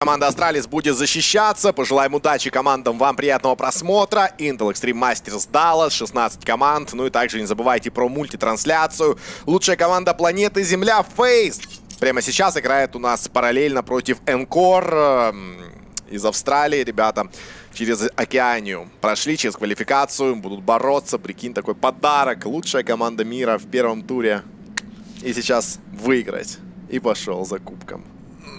Команда Astralis будет защищаться. Пожелаем удачи командам, вам приятного просмотра. Intel Extreme Masters Dallas, 16 команд. Ну и также не забывайте про мультитрансляцию. Лучшая команда планеты Земля FaZe. Прямо сейчас играет у нас параллельно против Encore из Австралии. Ребята через Океанию прошли через квалификацию, будут бороться. Прикинь, такой подарок. Лучшая команда мира в первом туре. И сейчас выиграть. И пошел за кубком.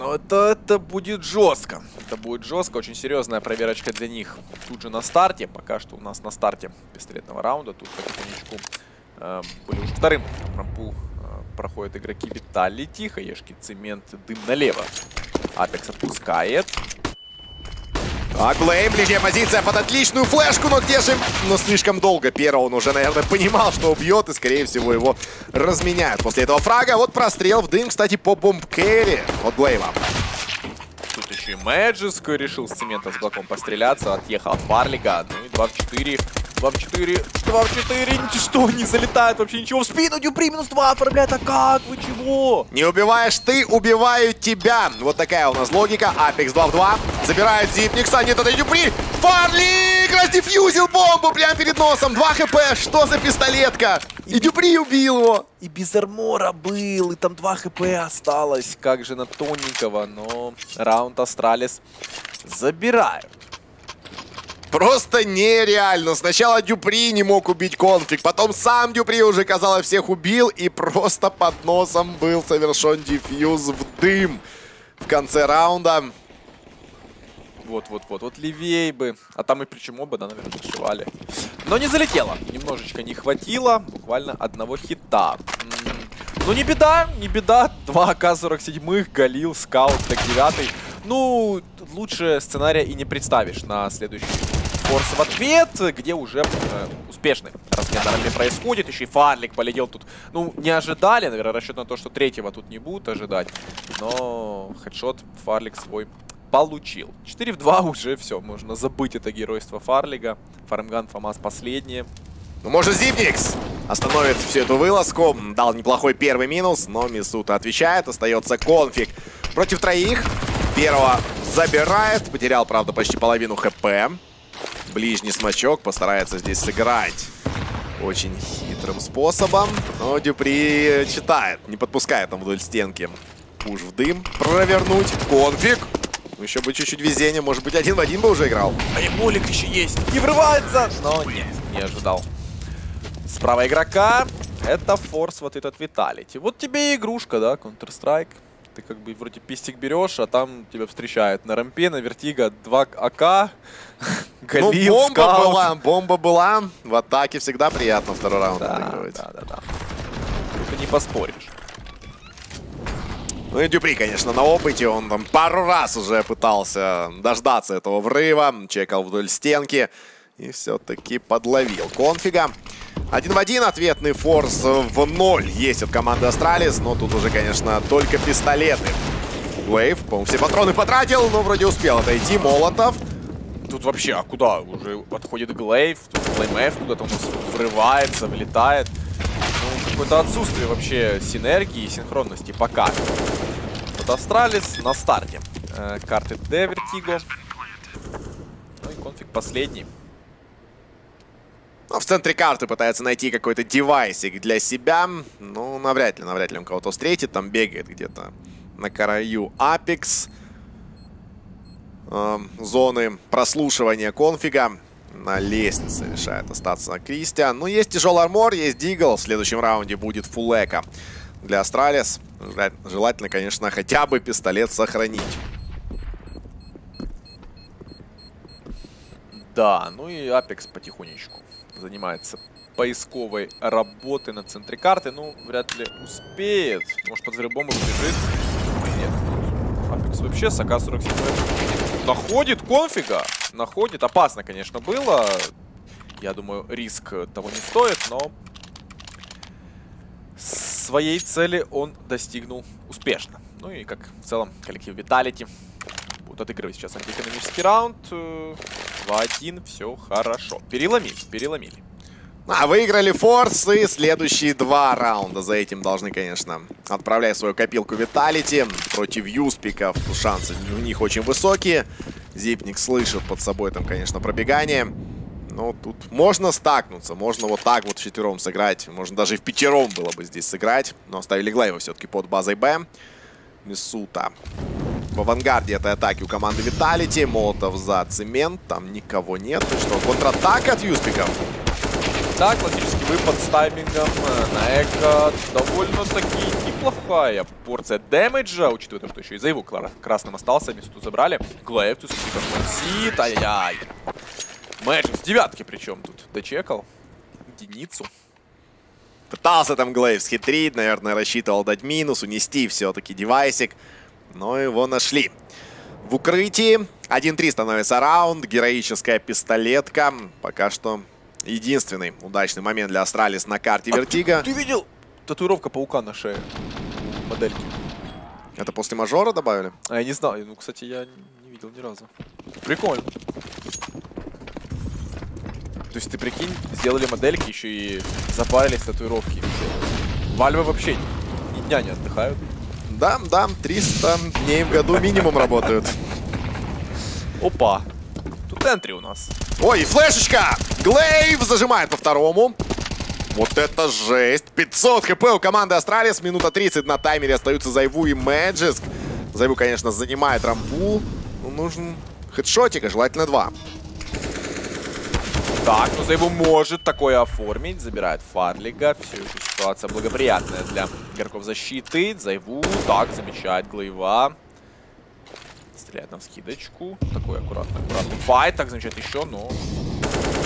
Ну, это, это будет жестко. Это будет жестко, очень серьезная проверочка для них. Тут же на старте, пока что у нас на старте пистолетного раунда. Тут потихонечку э, были уже вторым. Рампул э, проходят игроки Виталий, тихо, Ешки, Цемент, Дым налево. Апекс отпускает. А Глейм, ближняя позиция под отличную флешку, но где же... Но слишком долго. Первого он уже, наверное, понимал, что убьет, и, скорее всего, его разменяют. После этого фрага вот прострел в дым, кстати, по bomb carrier от Глейва. Тут еще и Мэджиск решил с цемента с блоком постреляться, отъехал от Фарлига. Ну и 2 в 4 2 в 4, 2 в 4, что, не залетает вообще ничего. В спину, Дюпри минус 2 оформляет, а как, вы чего? Не убиваешь ты, убивают тебя. Вот такая у нас логика, Апекс 2 в 2, забирает Зипникса, нет, это Дюпри, Фарлик раздефьюзил бомбу прямо перед носом, 2 хп, что за пистолетка? И Дюпри убил его. И без армора был, и там 2 хп осталось, как же на тоненького, но раунд Astralis забирают. Просто нереально. Сначала Дюпри не мог убить конфига, потом сам Дюпри уже, казалось, всех убил, и просто под носом был совершен дефьюз в дым в конце раунда. Вот-вот-вот, вот левей бы. А там и причем оба, да, наверное, зашивали. Но не залетело. Немножечко не хватило. Буквально одного хита. Ну не беда, не беда. 2 АК-47, Галил, Скаут, Tec-9 Ну, лучше сценария и не представишь на следующий форс в ответ, где уже э, успешный размен на происходит. Еще и Фарлик полетел тут. Ну, не ожидали, наверное, расчет на то, что третьего тут не будут ожидать. Но хедшот Фарлик свой получил. 4 в 2 уже все, можно забыть это геройство Фарлига. Фармган, Фамас последние. Ну, может, Зипникс остановит всю эту вылазку. Дал неплохой первый минус, но Мисута отвечает. Остается конфиг против троих. Первого забирает. Потерял, правда, почти половину хп. Ближний смачок постарается здесь сыграть очень хитрым способом. Но Дюпри читает, не подпускает там вдоль стенки. Пуш в дым. Провернуть. Конфиг. Ну, еще бы чуть-чуть везения. Может быть, один в один бы уже играл. А и Молик еще есть. Не врывается. Но нет, не ожидал. Справа игрока. Это форс вот этот Виталити. Вот тебе и игрушка, да, Counter-Strike ты как бы вроде пистик берешь, а там тебя встречает на рампе, на вертига 2 АК, Галил, ну, бомба скаут. была, бомба была. В атаке всегда приятно второй раунд да, отыгрывать. Да, да, да. Тут не поспоришь. Ну и Дюпри, конечно, на опыте. Он там пару раз уже пытался дождаться этого врыва. Чекал вдоль стенки. И все-таки подловил конфига. Один в один ответный форс в ноль есть от команды Astralis, но тут уже, конечно, только пистолеты. Вейв, по-моему, все патроны потратил, но вроде успел отойти. Молотов. Тут вообще, а куда? Уже подходит Глейв, тут Флеймэф куда-то у нас врывается, влетает. Ну, какое-то отсутствие вообще синергии и синхронности пока. Вот Astralis на старте. Э, карты Д, Вертиго. Ну и конфиг последний. Но в центре карты пытается найти какой-то девайсик для себя. Ну, навряд ли, навряд ли он кого-то встретит. Там бегает где-то на краю Апекс. Э, зоны прослушивания конфига. На лестнице решает остаться Кристиан. Ну, есть тяжелый армор, есть Дигл. В следующем раунде будет фулека для Астралис. Желательно, конечно, хотя бы пистолет сохранить. Да, ну и Апекс потихонечку занимается поисковой работой на центре карты. Ну, вряд ли успеет. Может, под взрыв бомбы бежит. Нет. Апекс вообще с АК-47 находит конфига. Находит. Опасно, конечно, было. Я думаю, риск того не стоит, но своей цели он достигнул успешно. Ну и как в целом коллектив Виталити будут отыгрывать сейчас антиэкономический раунд. 2-1, все хорошо. Переломили, переломили. А выиграли Форс и следующие два раунда за этим должны, конечно, отправлять свою копилку Виталити против Юспиков. Шансы у них очень высокие. Зипник слышит под собой там, конечно, пробегание. Но тут можно стакнуться, можно вот так вот в четвером сыграть. Можно даже и в пятером было бы здесь сыграть. Но оставили Глейва все-таки под базой Б. Мисута в авангарде этой атаки у команды Виталити. Молотов за цемент, там никого нет. И что, контратака от Юспиков? Да, классический выпад с таймингом э, на эко. Довольно-таки неплохая порция дэмэджа, учитывая то, что еще и за его красным остался. Мисту забрали. Глэйв тут сит. Ай-яй-яй. Мэджиск с девятки причем тут. Дочекал. Единицу. Пытался там Глейв схитрить, наверное, рассчитывал дать минус, унести все-таки девайсик. Но его нашли. В укрытии 1-3 становится раунд. Героическая пистолетка. Пока что единственный удачный момент для Астралис на карте Вертиго. А ты, ты видел татуировка паука на шее модельки? Это после мажора добавили? А я не знал. Ну, кстати, я не видел ни разу. Прикольно. То есть ты прикинь, сделали модельки, еще и запарились татуировки. Вальвы вообще ни дня не отдыхают. Да, да, 300 дней в году минимум работают. Опа. Тут энтри у нас. Ой, флешечка! Глейв зажимает по второму. Вот это жесть. 500 хп у команды Астралис. Минута 30 на таймере остаются Зайву и Мэджиск. Зайву, конечно, занимает рампу. Но нужен хедшотик, а желательно два. Так, ну Зайву может такое оформить. Забирает Фарлика. Все еще ситуация благоприятная для игроков защиты. Зайву так замечает Глейва. Стреляет на скидочку. Такой аккуратный, аккуратный fight. Так замечает еще, но...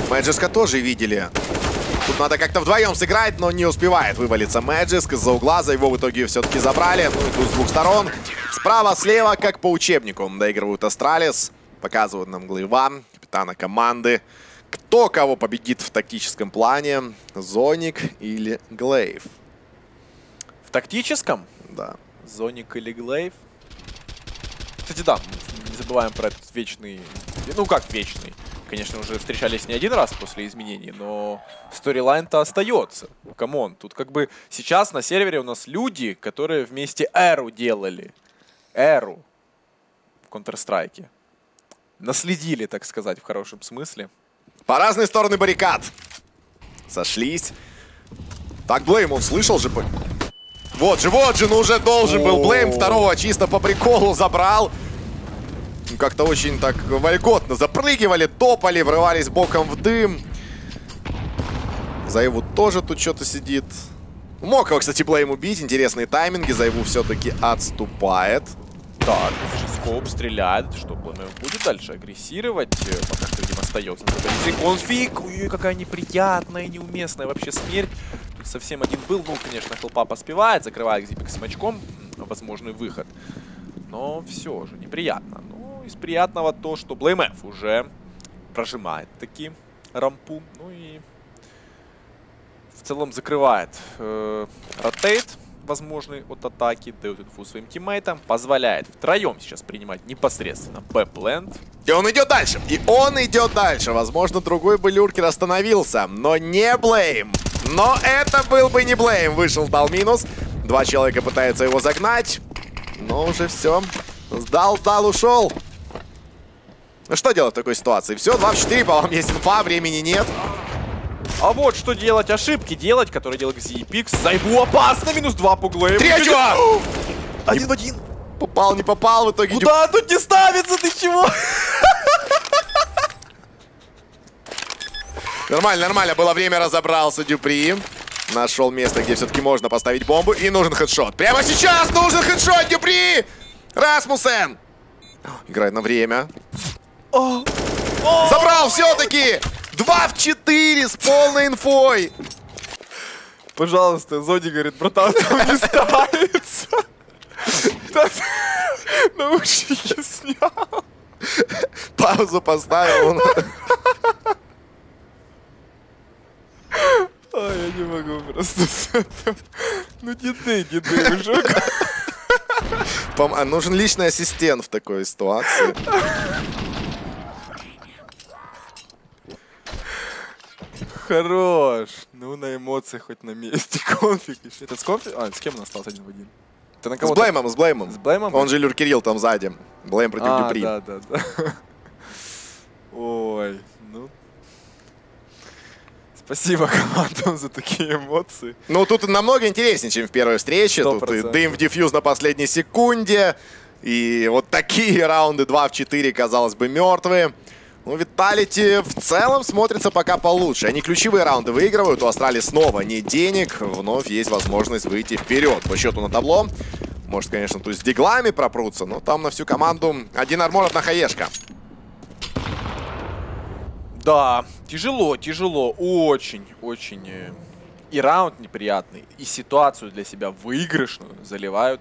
Мэджиска тоже видели. Тут надо как-то вдвоем сыграть, но не успевает вывалиться Мэджиск. Из-за угла за его в итоге все-таки забрали. Ну и тут с двух сторон. Справа, слева, как по учебнику. Доигрывают Астралис. Показывают нам Глейва, капитана команды. Кто кого победит в тактическом плане? Зоник или Глейв? В тактическом? Да. Зоник или Глейв? Кстати, да, не забываем про этот вечный... Ну, как вечный? Конечно, уже встречались не один раз после изменений, но storyline -то остается. Come on, тут как бы сейчас на сервере у нас люди, которые вместе Эру делали. Эру в Counter-Strike. Наследили, так сказать, в хорошем смысле. По разные стороны баррикад. Сошлись. Так, Блейм, он слышал же... Вот же, вот же, ну уже должен был. Блейм второго чисто по приколу забрал. Как-то очень так вольготно запрыгивали, топали, врывались боком в дым. Заеву тоже тут что-то сидит. Мог его, кстати, Блейм убить. Интересные тайминги. Заеву все-таки отступает. Так, скоп стреляет. Что, Блэм будет дальше агрессировать? Пока что, видимо, остается. Конфиг! Ой, какая неприятная, неуместная вообще смерть. Совсем один был. Ну, конечно, хелпа поспевает, закрывает Зипик с мачком. Возможный выход. Но все же неприятно. Ну, из приятного то, что BlameF уже прожимает таки рампу. Ну и в целом закрывает э, ротейт возможный от атаки, дает инфу своим тиммейтам, позволяет втроем сейчас принимать непосредственно бэпленд. И он идет дальше, и он идет дальше. Возможно, другой бы Люркер остановился, но не Блейм. Но это был бы не Блейм. Вышел, дал минус. Два человека пытаются его загнать. Но уже все. Сдал, сдал, ушел. Ну что делать в такой ситуации? Все, 2 в 4, по-моему, есть инфа, времени нет. А вот что делать, ошибки делать, которые делал Зипикс. Зайбу опасно, минус 2 по глэйму. Третьего! Один в один. Попал, не попал, в итоге... Куда тут не ставится, ты чего? Нормально, нормально, было время, разобрался Дюпри. Нашел место, где все-таки можно поставить бомбу. И нужен хедшот. Прямо сейчас нужен хедшот, Дюпри! Расмусен! Играет на время. Забрал все-таки! 2 в 4 с полной инфой. Пожалуйста, Зоди говорит, братан, там не ставится. Наушники снял. Паузу поставил. Ой, я не могу просто с этим. Ну, деды, деды уже. Пом нужен личный ассистент в такой ситуации. хорош. Ну, на эмоциях хоть на месте. Конфиг. Это с конфиг? А, с кем он остался один в один? Ты на кого? С Блеймом, с Блеймом. С Блеймом? Он же Люр Кирилл там сзади. Блейм против а, Дюпри. да, да, да. Ой, ну... Спасибо командам за такие эмоции. Ну, тут намного интереснее, чем в первой встрече. 100%. Тут и дым в дефьюз на последней секунде. И вот такие раунды 2 в 4, казалось бы, мертвые. Ну, Виталити в целом смотрится пока получше. Они ключевые раунды выигрывают. У Астрали снова нет денег. Вновь есть возможность выйти вперед. По счету на табло. Может, конечно, тут с диглами пропрутся, но там на всю команду один armor от Хаешка. Да, тяжело, тяжело. Очень, очень. Э, и раунд неприятный, и ситуацию для себя выигрышную заливают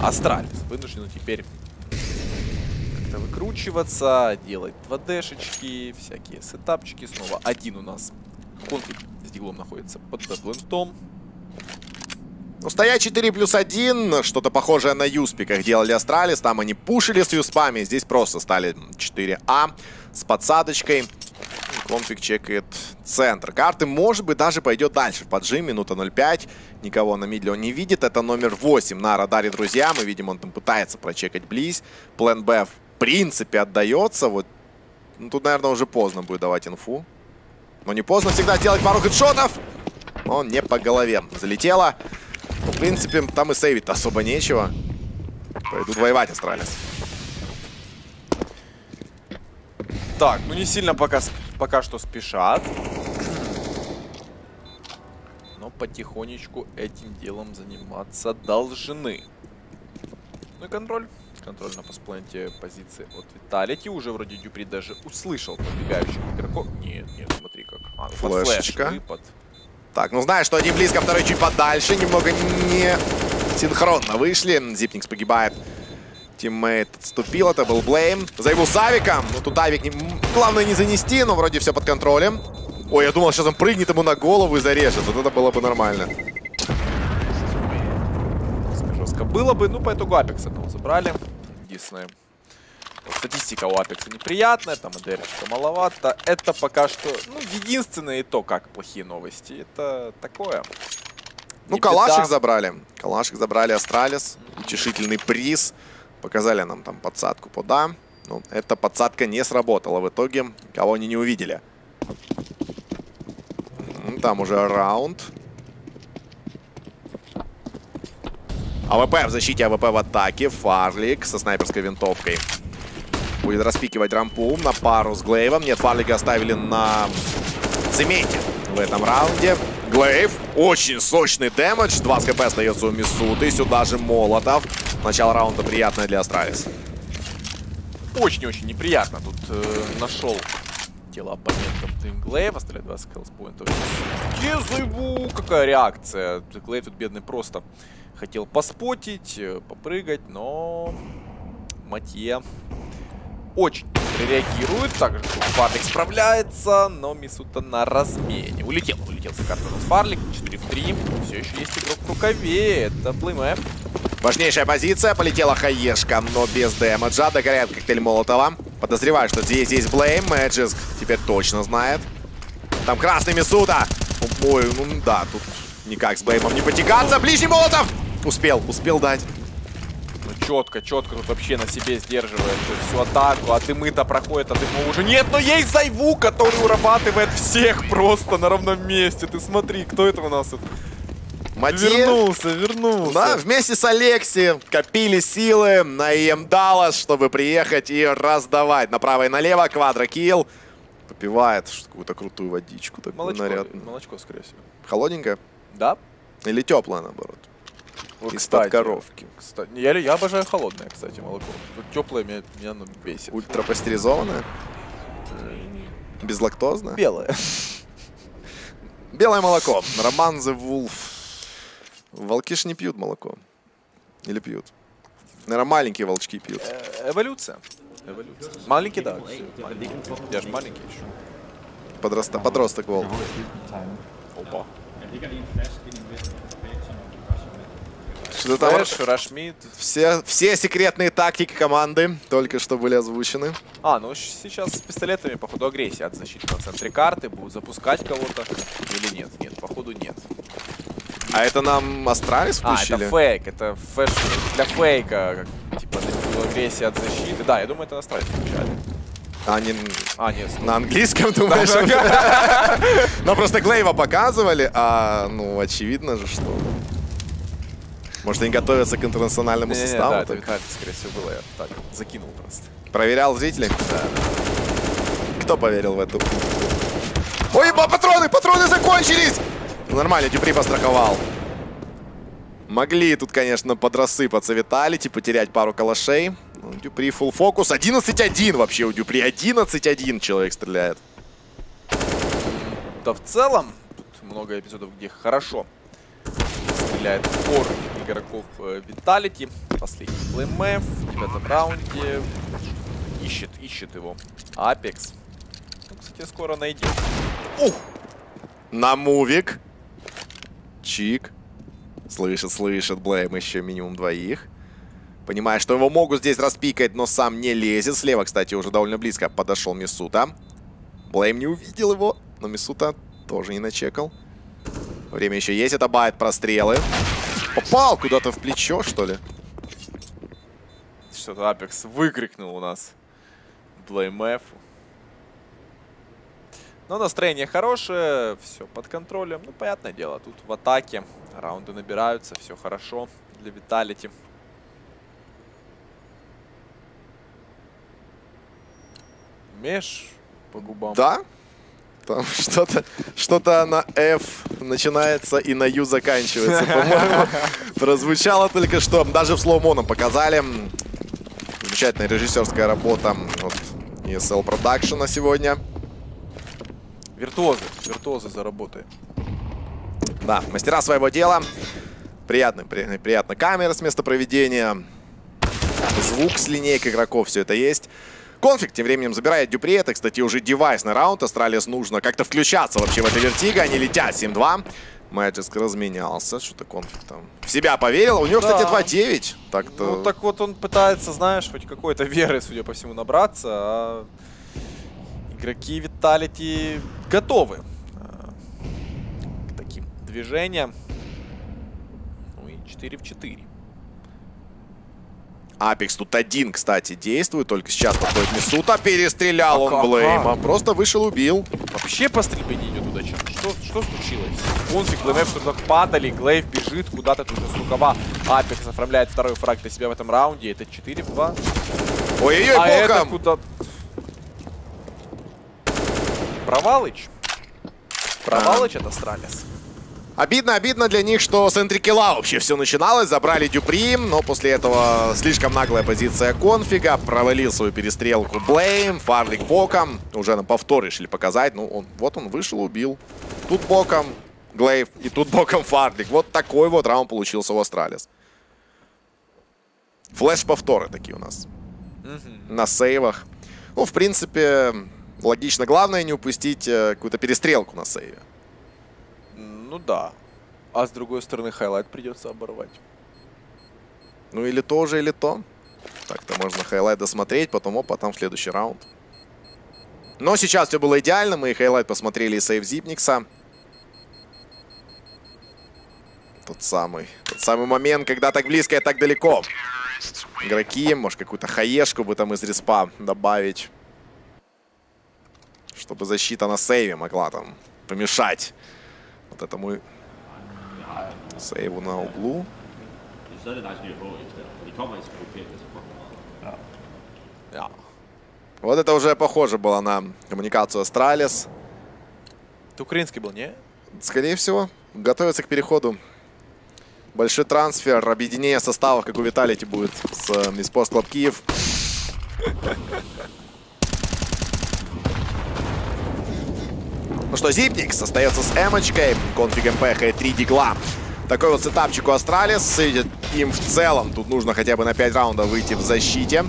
Астралис. Вынуждены теперь как-то выкручиваться, делать 2D-шечки, всякие сетапчики. Снова один у нас конфиг с диглом находится под бомбплентом. Ну, стоя 4 плюс 1, что-то похожее на Юспи, как делали Астралис. Там они пушили с Юспами, здесь просто стали 4А с подсадочкой. Конфиг чекает центр. Карты, может быть, даже пойдет дальше. Поджим, минута 0.5. Никого на мидле он не видит. Это номер 8 на радаре, друзья. Мы видим, он там пытается прочекать близ. Плент Б, в принципе, отдается. Вот ну, тут, наверное, уже поздно будет давать инфу. Но не поздно всегда делать пару хедшотов. Но не по голове. Залетело. В принципе, там и сейвить особо нечего. Пойдут воевать Астралис. Так, ну не сильно пока, пока что спешат. Но потихонечку этим делом заниматься должны. Ну и контроль. Контроль на постпланте позиции от Виталити. Уже вроде Дюпри даже услышал подбегающих игроков. Нет, нет, смотри как. А, Флешечка. Flash, выпад. Так, ну знаешь, что один близко, второй чуть подальше. Немного не синхронно вышли. Зипникс погибает. Teammate отступил, это был Блейм. Заявил с Авиком. Ну тут Авик, не... главное не занести, но вроде все под контролем. Ой, я думал, сейчас он прыгнет ему на голову и зарежет. Вот это было бы нормально. Жестко было бы. Ну, по итогу Апекса там забрали. Единственное. Вот статистика у Апекса неприятная, там АДРчика маловато. Это пока что, ну, единственное и то, как плохие новости. Это такое. Ну, Не калашик беда. забрали. Калашик забрали Астралис. Утешительный приз. Показали нам там подсадку под А. Но эта подсадка не сработала. В итоге кого они не увидели. Там уже раунд. АВП в защите, АВП в атаке. Фарлик со снайперской винтовкой. Будет распикивать рампу на пару с Глейвом. Нет, Фарлика оставили на цементе в этом раунде. Глейв. Очень сочный damage. 2 ХП остается у Мисуты. Сюда же Молотов. Начало раунда приятное для Астралис. Очень-очень неприятно. Тут э, нашел тело оппонентов Глейв. Оставляет 20 хелспоинтов. И Зайву! Какая реакция. Глейв тут бедный просто хотел поспотить, э, попрыгать, но Матье очень реагирует. Также Фарлик справляется, но Мисута на размене. Улетел, улетел с карты Фарлик. 4 в 3. Все еще есть игрок в рукаве. Это Плеймэ. Важнейшая позиция. Полетела Хаешка, но без дэмэджа. Догоряет коктейль Молотова. Подозреваю, что здесь есть Блейм. Мэджиск теперь точно знает. Там красный Мисута. Ой, ну да, тут никак с Блеймом не потекаться. Ближний Молотов! Успел, успел дать. Четко, четко тут вообще на себе сдерживает всю атаку. А дымы-то проходят, а дыму уже нет. Но есть Зайву, который урабатывает всех просто на ровном месте. Ты смотри, кто это у нас? Матье. Вернулся, вернулся. Да, вместе с Алекси копили силы на ИМ Даллас, чтобы приехать и раздавать. Направо и налево, квадрокилл. Попивает какую-то крутую водичку. Такую молочко, нарядную. молочко, скорее всего. Холодненькое? Да. Или теплое, наоборот? Из-под коровки. Кстати, я, я обожаю холодное, кстати, молоко. Вот теплое меня, меня оно бесит. Ультрапастеризованное? Безлактозное? Белое. Белое молоко. Роман The Wolf. Волки ж не пьют молоко. Или пьют? Наверное, маленькие волчки пьют. Э, эволюция. Эволюция. Маленький, да. Я же маленький еще. Подроста, подросток волк. Что там рашмид. все, все секретные тактики команды только что были озвучены. А, ну сейчас с пистолетами, походу, агрессия от защиты на центре карты. Будут запускать кого-то или нет? Нет, походу нет. А это нам Астралис А, включили? это фейк, это фэш для фейка. как, Типа агрессия от защиты. Да, я думаю, это на страйке включали. А, не А, нет, на английском, думаешь? Ну, просто Глейва показывали, а, ну, очевидно же, что... Может, они готовятся к интернациональному Не-не-не, составу? да, это? Виталий, скорее всего, было. Я так закинул просто. Проверял зрителей? Кто поверил в эту? Ой, патроны, патроны закончились! Ну, Нормально, Дюпри постраховал. Могли тут, конечно, подрассыпаться Виталити, потерять пару калашей. Ну, Дюпри full фокус. 11-1 вообще у Дюпри. 11-1 человек стреляет. Да в целом, тут много эпизодов, где хорошо стреляет фор игроков э, Виталити. Последний плеймэф в пятом раунде. Ищет, ищет его Апекс. Ну, кстати, скоро найдет. На мувик. Чик. Слышит, слышит Блейм еще минимум двоих. Понимает, что его могут здесь распикать, но сам не лезет. Слева, кстати, уже довольно близко подошел Мисута. Блейм не увидел его, но Мисута тоже не начекал. Время еще есть, это bait прострелы. Попал куда-то в плечо, что ли? Что-то Апекс выкрикнул у нас Блеймэф. Но настроение хорошее, все под контролем. Ну, понятное дело, тут в атаке раунды набираются, все хорошо для Виталити. Меш по губам. Да. Там что-то что-то на F начинается и на U заканчивается, по-моему. Прозвучало только что. Даже в слоумо нам показали. Замечательная режиссерская работа от ESL Production сегодня. Виртуозы, виртуозы за работой. Да, мастера своего дела. Приятно, при- приятно. Камера с места проведения. Звук с линейкой игроков, все это есть. Конфиг тем временем забирает Дюпри. Это, кстати, уже девайсный раунд. Астралис нужно как-то включаться вообще в это вертиго. Они летят 7-2. Мэджиск разменялся. Что-то конфиг там в себя поверил. У него, кстати, Да. 2-9. Так-то... Ну, так вот он пытается, знаешь, хоть какой-то веры, судя по всему, набраться, а игроки Виталити готовы а, к таким движениям. Ну и 4 в 4. Апекс тут один, кстати, действует. Только сейчас подходит Мисута. Перестрелял А он? Блейма. Просто вышел, убил. Вообще по стрельбе не идет удача. Что, что случилось? Конфиг, Глэйв что-то падали, Глейв бежит куда-то тут из рукава. Апекс оформляет второй фраг для себя в этом раунде. Это 4 в 2. Ой-ой-ой, а это боком. куда... Провалыч. Провалыч это Астралис. Обидно, обидно для них, что с entry kill а вообще все начиналось. Забрали Дюпри, но после этого слишком наглая позиция конфига. Провалил свою перестрелку Блейм, Фарлик боком. Уже на повтор решили показать. Ну, он, вот он вышел, убил. Тут боком Глейв и тут боком Фарлик. Вот такой вот раунд получился у Астралис. Flash-повторы такие у нас. На сейвах. Ну, в принципе, логично. Главное не упустить э, какую-то перестрелку на сейве. Ну да. А с другой стороны, хайлайт придется оборвать. Ну или то же, или то. Так-то можно хайлайт досмотреть, потом опа, там следующий раунд. Но сейчас все было идеально. Мы и хайлайт посмотрели и сейв Зипикса. Тот самый, тот самый момент, когда так близко и так далеко. Игроки, может, какую-то хаешку бы там из респа добавить. Чтобы защита на сейве могла там помешать вот это мы сейву на углу. Yeah. Вот это уже похоже было на коммуникацию Астралис. Ты украинский был, не? Скорее всего. Готовится к переходу. Большой трансфер, объединение составов, как у Виталити будет с эм, э, Спорт Клаб Киев. Ну что, Зипикс остается с эмочкой конфиг МПХ и 3 дигла. Такой вот сетапчик у Астралис. Им в целом тут нужно хотя бы на 5 раундов выйти в защите.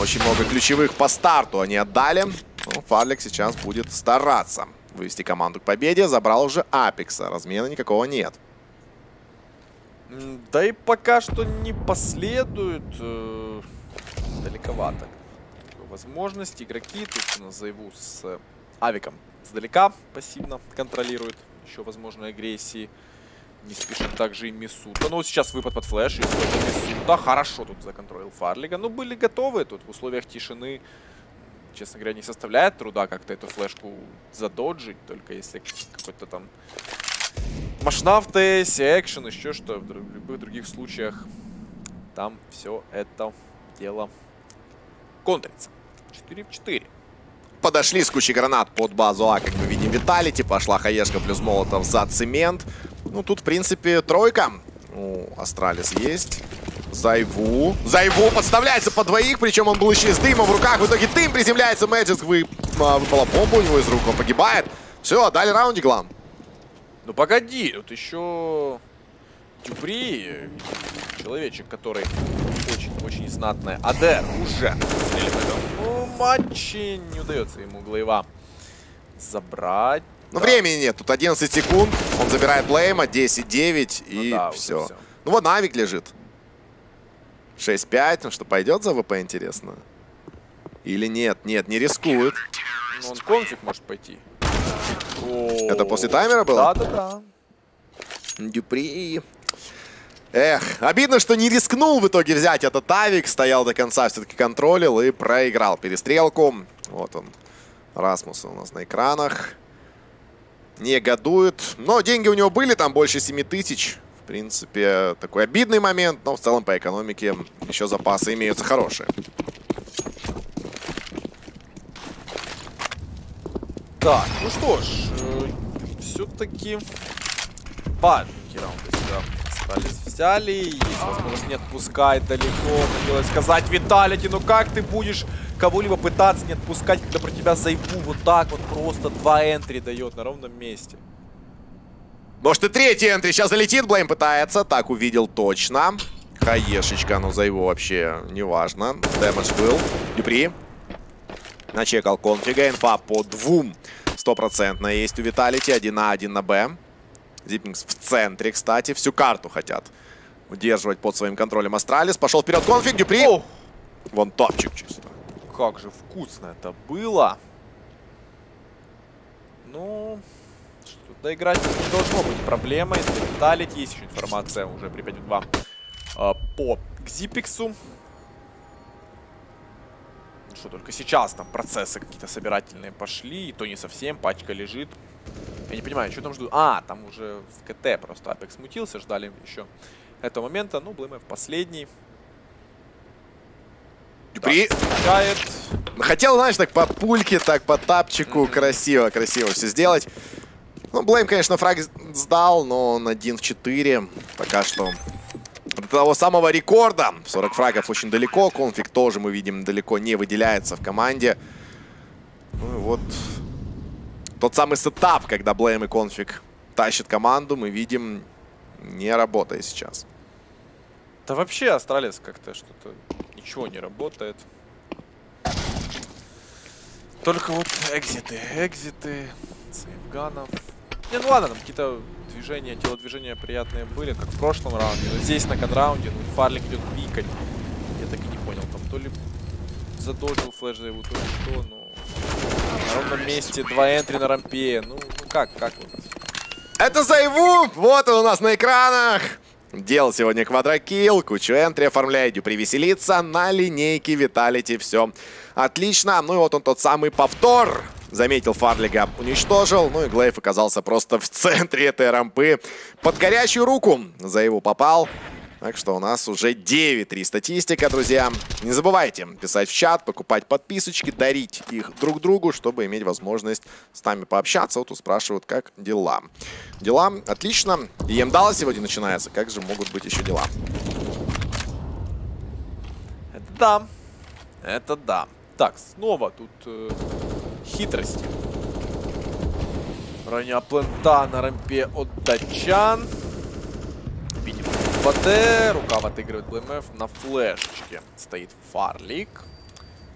Очень много ключевых по старту они отдали. Ну, Фарлик сейчас будет стараться вывести команду к победе. Забрал уже Апекса. Размена никакого нет. Да и пока что не последует. э, Далековато. Такой возможности. Игроки тут назову с авиком сдалека пассивно контролируют. Еще возможной агрессии. Не спешит также и Мисута. Ну, сейчас выпад под флеш. И Мисута хорошо тут законтролил Фарлига. Ну, были готовы тут в условиях тишины. Честно говоря, не составляет труда как-то эту флешку задоджить. Только если какой-то там машнафты, экшен, еще что. В в любых других случаях там все это дело контрится. 4 в 4. Подошли с кучей гранат под базу А, как мы видим, Виталити. Пошла хаешка плюс молотов за цемент. Ну, тут, в принципе, тройка. У Астралис есть. Зайву. Зайву подставляется по двоих, причем он был еще с дымом в руках. В итоге дым приземляется, Мэджиск вы... а, выпала бомба у него из рук, он погибает. Все, дали раунд глам. Ну погоди, тут еще Дюбри, человечек, который очень-очень знатный. АД уже этом ну, матче. Не удается ему Глейва забрать. Но Да. времени нет, тут 11 секунд. Он забирает Блейма, 10-9 Ну и да, все. всё. Ну вот Навик лежит. 6-5, ну что, пойдет за ВП, интересно? Или нет? Нет, не рискует. Ну, он конфиг может пойти. Это после таймера было? Да-да-да. Дюпри. Эх, обидно, что не рискнул в итоге взять этот авик. Стоял до конца, все-таки контролил и проиграл перестрелку. Вот он, Расмус у нас на экранах. Негодует. Но деньги у него были, там больше 7 тысяч. В принципе, такой обидный момент, но в целом по экономике еще запасы имеются хорошие. Так, ну что ж, все-таки важненький раунд для остались взяли. Есть возможность не отпускать далеко. Хотелось сказать, Виталити, ну как ты будешь кого-либо пытаться не отпускать, когда против тебя Зайву вот так вот просто два entry дает на ровном месте. Может и третий entry сейчас залетит, Блейм пытается. Так, увидел точно. Хаешечка, ну Зайву вообще неважно. Damage был. Дюпри. Начекал конфига. Инфа по двум. Стопроцентно есть у Виталити. Один на один на Б. Зипикс в центре, кстати. Всю карту хотят удерживать под своим контролем Астралис. Пошел вперед конфиг. Дюпри. О, Вон топчик чисто. как же вкусно это было. Ну, что тут доиграть не должно быть проблемой. Виталити есть еще информация уже при 5-2 а, по Кзипиксу. Ну Что только сейчас там процессы какие-то собирательные пошли, и то не совсем, пачка лежит. Я не понимаю, что там ждут. А, там уже в КТ просто Апекс смутился, ждали еще этого момента. Ну, Блеймэф последний. Дюпри. Встречает. Хотел, знаешь, так по пульке, так по тапчику. Красиво, красиво все сделать. Ну, Блейм, конечно, фраг сдал, но он один в 4. Пока что до того самого рекорда. 40 фрагов очень далеко. Конфиг тоже, мы видим, далеко не выделяется в команде. Ну и вот тот самый сетап, когда Блейм и Конфиг тащат команду, мы видим, не работает сейчас. Да вообще Астралис как-то что-то ничего не работает. Только вот экзиты, экзиты, сейв ганов. Не, ну ладно, там какие-то движения, телодвижения приятные были, как в прошлом раунде. Но здесь на gun round е, ну, Фарлик идет пикать. Я так и не понял, там то ли задоджил flash Зайву, то ли что, ну... На ровном месте, два энтри на рампе, ну, ну как, как вот. Это Зайву! Вот он у нас на экранах! Делал сегодня квадрокилл, кучу энтри оформляет, Дюпри веселится, на линейке Виталити все отлично. Ну и вот он тот самый повтор. Заметил Фарлига, уничтожил. Ну и Глейв оказался просто в центре этой рампы. Под горячую руку за его попал. Так что у нас уже 9-3 статистика, друзья. Не забывайте писать в чат, покупать подписочки, дарить их друг другу, чтобы иметь возможность с нами пообщаться. Вот спрашивают, как дела. Дела отлично. И Емдала сегодня начинается. Как же могут быть еще дела? Это да. Это да. Так, снова тут э, хитрости. Броня плента на рампе от датчан. Видим ВД. Рукав отыгрывает БМФ на флешечке. Стоит Фарлик.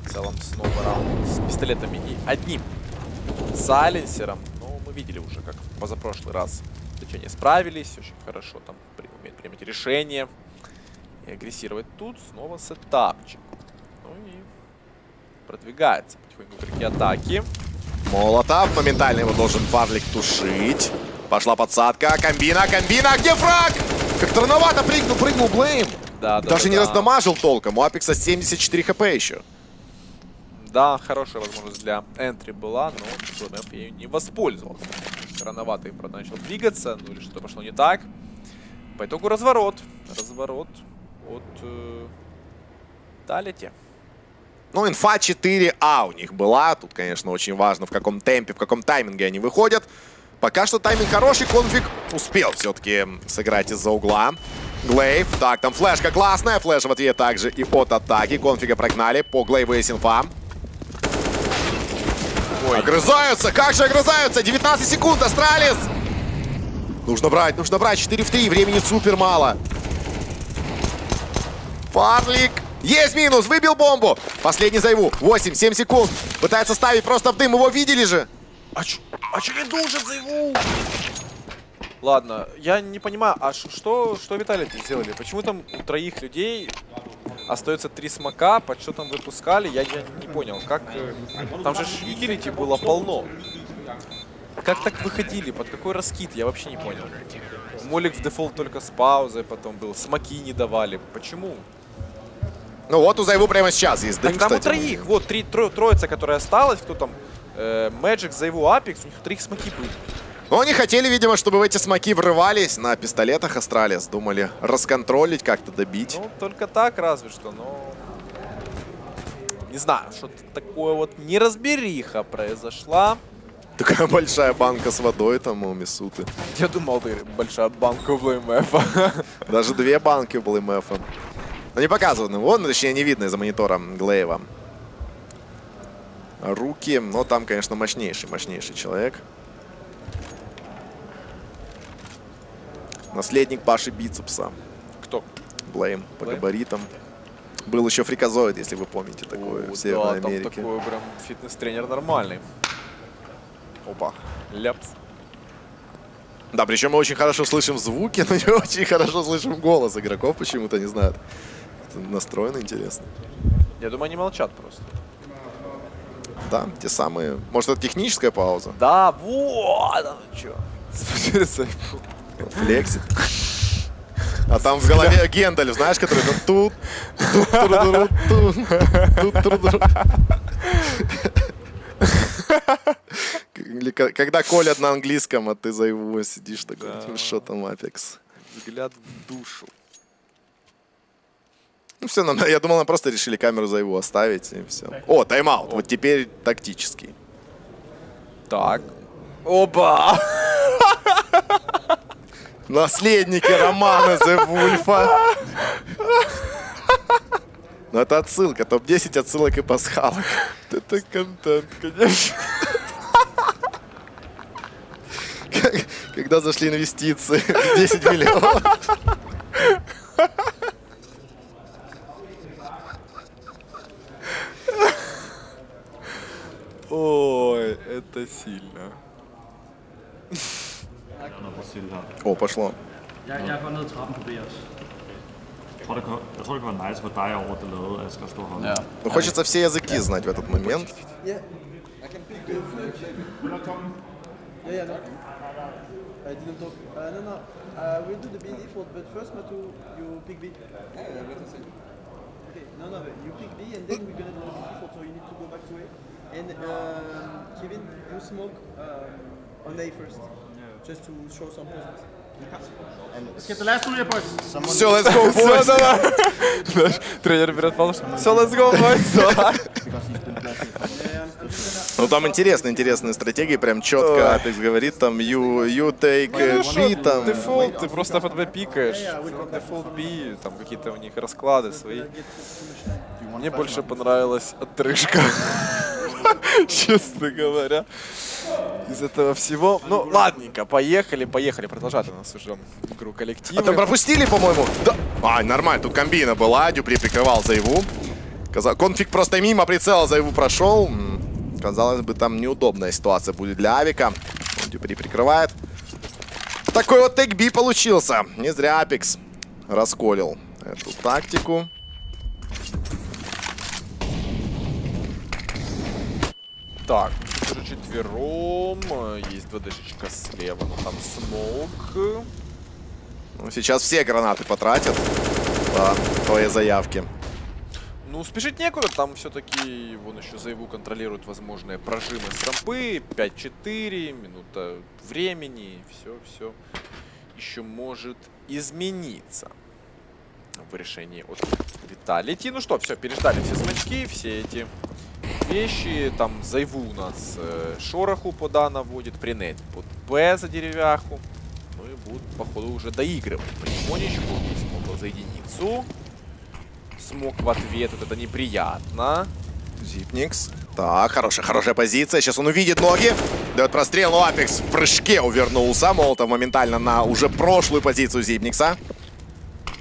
В целом снова раунд с пистолетами и одним сайленсером. Но мы видели уже, как позапрошлый раз датчане справились. Очень хорошо там умеют принимать решение и агрессировать. Тут снова сетапчик. Ну и продвигается реке атаки. Молотов. Моментально его должен Фарлик тушить. Пошла подсадка. Комбина, комбина. Где фраг? Как-то рановато прыгнул, прыгнул Блейм. Да, да, Даже да, не да. раздамажил толком. У Апекса 74 хп еще. Да, хорошая возможность для энтри была, но БМФ ею не воспользовался. Рановато и правда, начал двигаться, ну или что-то пошло не так. По итогу разворот. Разворот от э, Талити. Ну, инфа 4А у них была. Тут, конечно, очень важно, в каком темпе, в каком тайминге они выходят. Пока что тайминг хороший, конфиг успел все-таки сыграть из-за угла. Глейв. Так, там флешка классная. Flash в ответ также и от атаки. Конфига прогнали. По Глейву есть инфа. Ой. Огрызаются! Как же огрызаются? 19 секунд, Астралис! Нужно брать, нужно брать. 4 в 3. Времени супер мало. Фарлик. Есть минус, выбил бомбу. Последний Зайву. 8-7 секунд. Пытается ставить просто в дым. Его видели же? А чё, а чё не должен Зайву? Ладно, я не понимаю, а что, что Виталити сделали? Почему там у троих людей остается три смока, под что там выпускали, я, я не понял. Как, э, там же utility было полно. Как так выходили? Под какой раскид? Я вообще не понял. Молик в дефолт только с паузой потом был. Смоки не давали. Почему? Ну вот у Зайву прямо сейчас есть дым, Так там у кстати. троих. Вот три, тро- троица, которая осталась. Кто там? Э, Magisk, Зайву, Апекс. У них троих смоки были. Но они хотели, видимо, чтобы в эти смоки врывались на пистолетах Астралис. Думали расконтролить, как-то добить. Ну, только так разве что, но... Не знаю, что-то такое вот неразбериха произошла. Такая большая банка с водой там у Мисуты. Я думал, ты большая банка в ЛМФ. Даже две банки был МФ. Но не показывают. Вон, точнее, не видно из-за монитора Глейва. Руки, но там, конечно, мощнейший, мощнейший человек. Наследник Паши Бицепса. Кто? Блейм по Блейм? габаритам. Был еще фриказоид, если вы помните, такой О, в Северной да, там Америке. такой прям фитнес-тренер нормальный. Опа, ляпс. Да, причем мы очень хорошо слышим звуки, но не очень хорошо слышим голос игроков, почему-то не знают. Это настроено интересно. Я думаю, они молчат просто. Да, те самые. Может, это техническая пауза? Да, вот оно что. Флексит. А там в голове Гендаль, знаешь, который тут, тут, тут, тут. Или ка- когда колят на английском, а ты за его сидишь такой, Да. «Ну, что там, Апекс? Взгляд в душу. Ну все, нам, я думал, нам просто решили камеру за его оставить, и все. О, тайм-аут, вот теперь тактический. Так. Опа! Наследники Романа Зе Вульфа. Ну это отсылка, топ-10 отсылок и пасхалок. Это контент, конечно. Когда зашли инвестиции в 10 миллионов. Ой, это sильно. Noget på stille her. О, пошло. Jeg, jeg går ned trappen på B også. Jeg tror, det kunne, jeg tror, det kunne være nice for dig over det lavede, Asger, stå holde. Ja. Ну, хочется все языки знать в этот момент. Yeah, I can pick the flash. Yeah, yeah, no. I didn't talk. Uh, no, no. Uh, we'll do the B default, but first, Matu, you pick B. Okay, no, no, but you pick B, and then we're gonna do the B default, so you need to go back to A. And um, Kevin, you smoke um, on A first, just to show some presence. The last two. Все, let's go, boys. Тренер берет палочку. Все, let's go, boys. Ну там интересные, интересные стратегии, прям четко Апекс говорит, там you, you take э, B, там. Дефолт, ты просто ТБ пикаешь. Дефолт B, там какие-то у них расклады свои. Мне больше понравилась отрыжка. Честно говоря. Из этого всего. Ну, ладненько, поехали, поехали. Продолжать у нас уже игру А коллектива. там пропустили, по-моему? Да. А, нормально, тут комбина была, Дюпри прикрывал Зайву. Каза- Конфиг просто мимо прицела Зайву прошел. М, Казалось бы, там неудобная ситуация будет для Авика. Дюпри прикрывает. Такой вот тейк Би получился. Не зря Апекс расколил эту тактику. Так, уже четвером. Есть два дышечка слева, но там смог. Ну, сейчас все гранаты потратят по твоей заявке. Ну, спешить некуда, там все-таки вон еще заяву контролируют возможные прожимы с рампы. 5-4, минута времени, все-все еще может измениться в решении от Виталити. Ну что, все, переждали все смачки, все эти вещи. Там Зайву у нас э, Шороху по Да наводит, Принет под Б за деревяху. Ну и будут, походу, уже доигрывать потихонечку. Смог за единицу. Смог в ответ, вот это неприятно. Зипникс. Так, хорошая, хорошая позиция. Сейчас он увидит ноги. Дает прострел, но Апекс в прыжке увернулся. Молотов моментально на уже прошлую позицию Зипникса.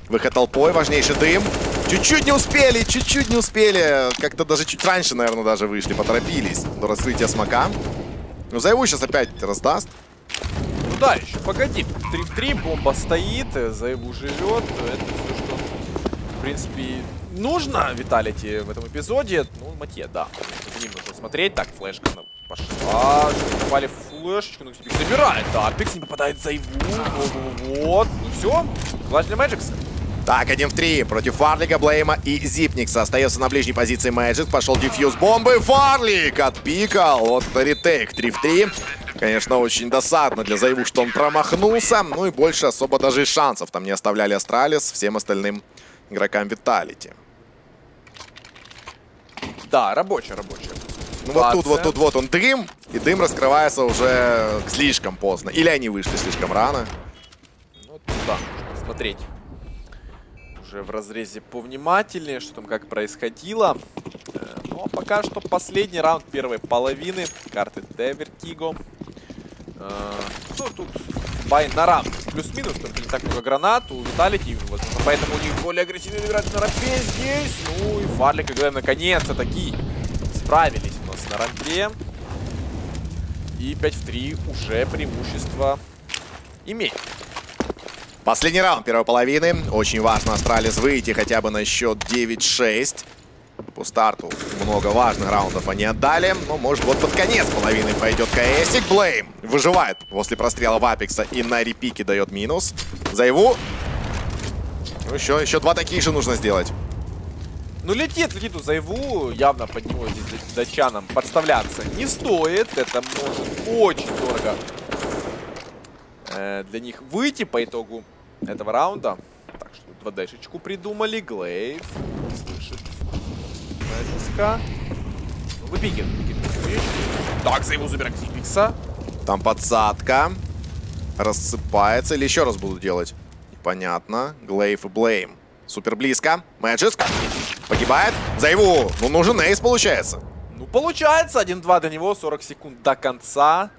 Выход толпой, важнейший дым. Чуть-чуть не успели, чуть-чуть не успели. Как-то даже чуть раньше, наверное, даже вышли, поторопились до раскрытия смока. Ну, Зайву сейчас опять раздаст. Ну да, еще погоди. 3 в 3, бомба стоит, Зайву живет. Это все, что, в принципе, нужно Виталити в этом эпизоде. Ну, Матье, да. За ним нужно смотреть. Так, флешка пошла. Попали флешечку, ну, забирает. Да, Пикс не попадает за его. Вот, ну все. Клатч для Мэджиска. Так, один в три против Фарлика, Блейма и Зипникса. Остается на ближней позиции Мэджиск. Пошел дефьюз бомбы. Фарлик отпикал. Вот ретейк 3 в 3. Конечно, очень досадно для Зайву, что он промахнулся. Ну и больше особо даже и шансов там не оставляли Астралис всем остальным игрокам Виталити. Да, рабочая, рабочая. Ну вот тут, вот тут, вот он дым, и дым раскрывается уже слишком поздно. Или они вышли слишком рано. Ну, да, смотреть. Уже в разрезе повнимательнее, что там как происходило. Э, Но ну, а пока что последний раунд первой половины карты Девертиго. Э, ну, тут бай на рам. Плюс-минус, только не так много гранат у Виталити, возможно, поэтому у них более агрессивно играть на рампе здесь. Ну и Фарлик, когда наконец-то такие справились на рампе. И 5 в 3 уже преимущество имеет. Последний раунд первой половины. Очень важно Астралис выйти хотя бы на счет 9-6. По старту много важных раундов они отдали. Но может вот под конец половины пойдет КСик. Блейм выживает после прострела в Апекса и на репике дает минус. Зайву. Ну еще, еще два таких же нужно сделать. Ну, летит, летит у Зайву, явно под него здесь датчанам подставляться не стоит. Это может очень дорого э, для них выйти по итогу этого раунда. Так что 2D-шечку придумали. Глейв слышит Мэджиска. Ну, выпикивает. Так, Зайву забирает Кипикса. Там подсадка. Рассыпается. Или еще раз буду делать? Непонятно. Глейв и Блейм. Супер близко. Мэджиск. Погибает. Зайву. Ну, нужен эйс, получается. Ну, получается. 1-2 до него. 40 секунд до конца.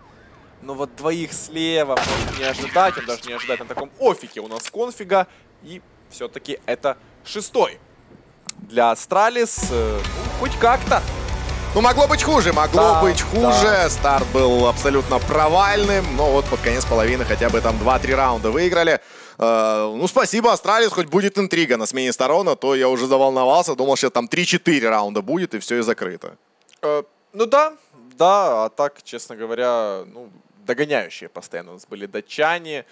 Но вот двоих слева можно не ожидать. Он даже не ожидает на таком офике у нас конфига. И все-таки это шестой. Для Астралис, э, ну, хоть как-то. Ну, могло быть хуже, могло да, быть хуже. Да. Старт был абсолютно провальным. Но вот под конец половины хотя бы там 2-3 раунда выиграли. Э, ну, спасибо, Астралис, хоть будет интрига на смене сторон, а то я уже заволновался, думал, что там 3-4 раунда будет, и все и закрыто. Э, ну да, да, а так, честно говоря, ну, догоняющие постоянно у нас были датчане.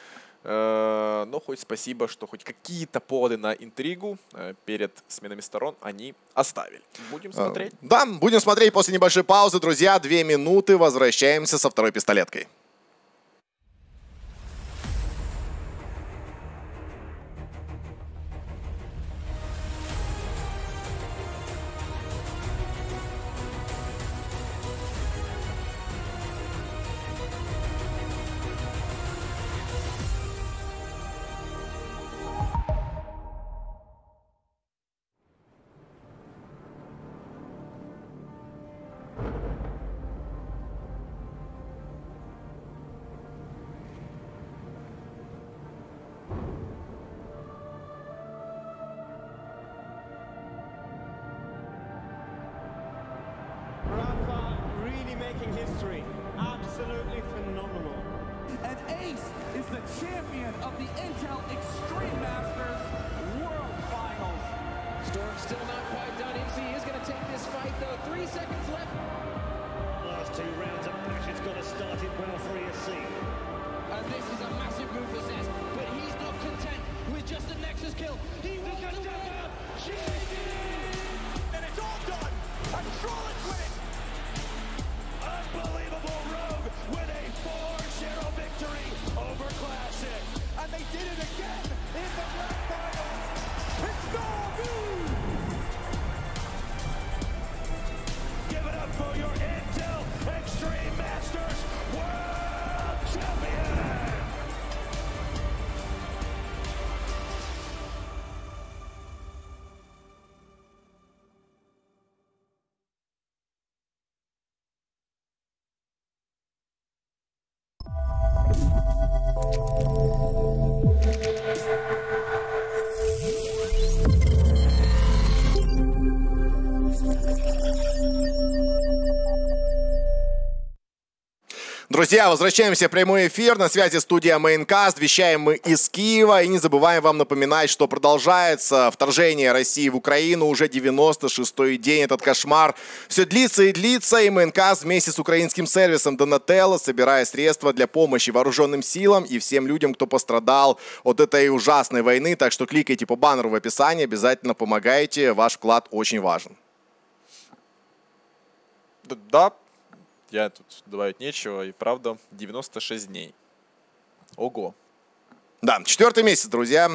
Э, но хоть спасибо, что хоть какие-то поводы на интригу э, перед сменами сторон они оставили. Будем э, смотреть. Да, будем смотреть после небольшой паузы, друзья. Две минуты, возвращаемся со второй пистолеткой. Champion of the Intel Extreme Masters World Finals. Storm still not quite done. IMSI is going to take this fight, though. Three seconds left. Last two rounds of Passion's got to start it well for ESC. And this is a massive move for Zez, but he's not content with just a Nexus kill. He wants to win. And Друзья, возвращаемся в прямой эфир. На связи студия Maincast. Вещаем мы из Киева. И не забываем вам напоминать, что продолжается вторжение России в Украину. Уже 96-й день этот кошмар. Все длится и длится. И Maincast вместе с украинским сервисом Donatello собирает средства для помощи вооруженным силам и всем людям, кто пострадал от этой ужасной войны. Так что кликайте по баннеру в описании. Обязательно помогайте. Ваш вклад очень важен. Да, я тут добавить нечего. И правда, 96 дней. Ого. Да, четвертый месяц, друзья.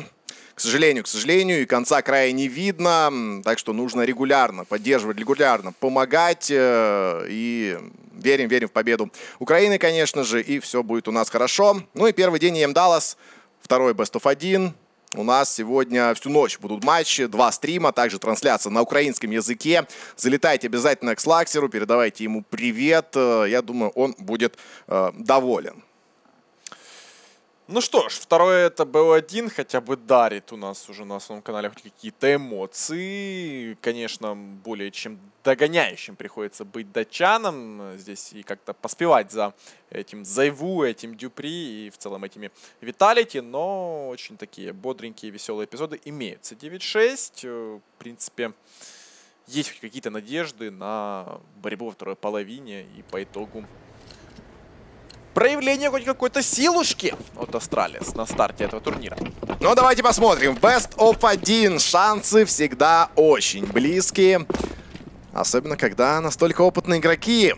К сожалению, к сожалению, и конца края не видно, так что нужно регулярно поддерживать, регулярно помогать э, и верим, верим в победу Украины, конечно же, и все будет у нас хорошо. Ну и первый день EM Dallas, второй Best of 1. У нас сегодня всю ночь будут матчи, два стрима, также трансляция на украинском языке. Залетайте обязательно к Слаксеру, передавайте ему привет. Э, Я думаю, он будет э, доволен. Ну что ж, второе это БО1 хотя бы дарит у нас уже на основном канале хоть какие-то эмоции. Конечно, более чем догоняющим приходится быть датчанам э, здесь и как-то поспевать за этим Зайву, этим Дюпри и в целом этими Виталити, но очень такие бодренькие, веселые эпизоды имеются. 9-6, э, в принципе, есть какие-то надежды на борьбу во второй половине и по итогу проявление хоть какой-то силушки от Астралис на старте этого турнира. Ну, давайте посмотрим. Best of 1. Шансы всегда очень близкие. Особенно, когда настолько опытные игроки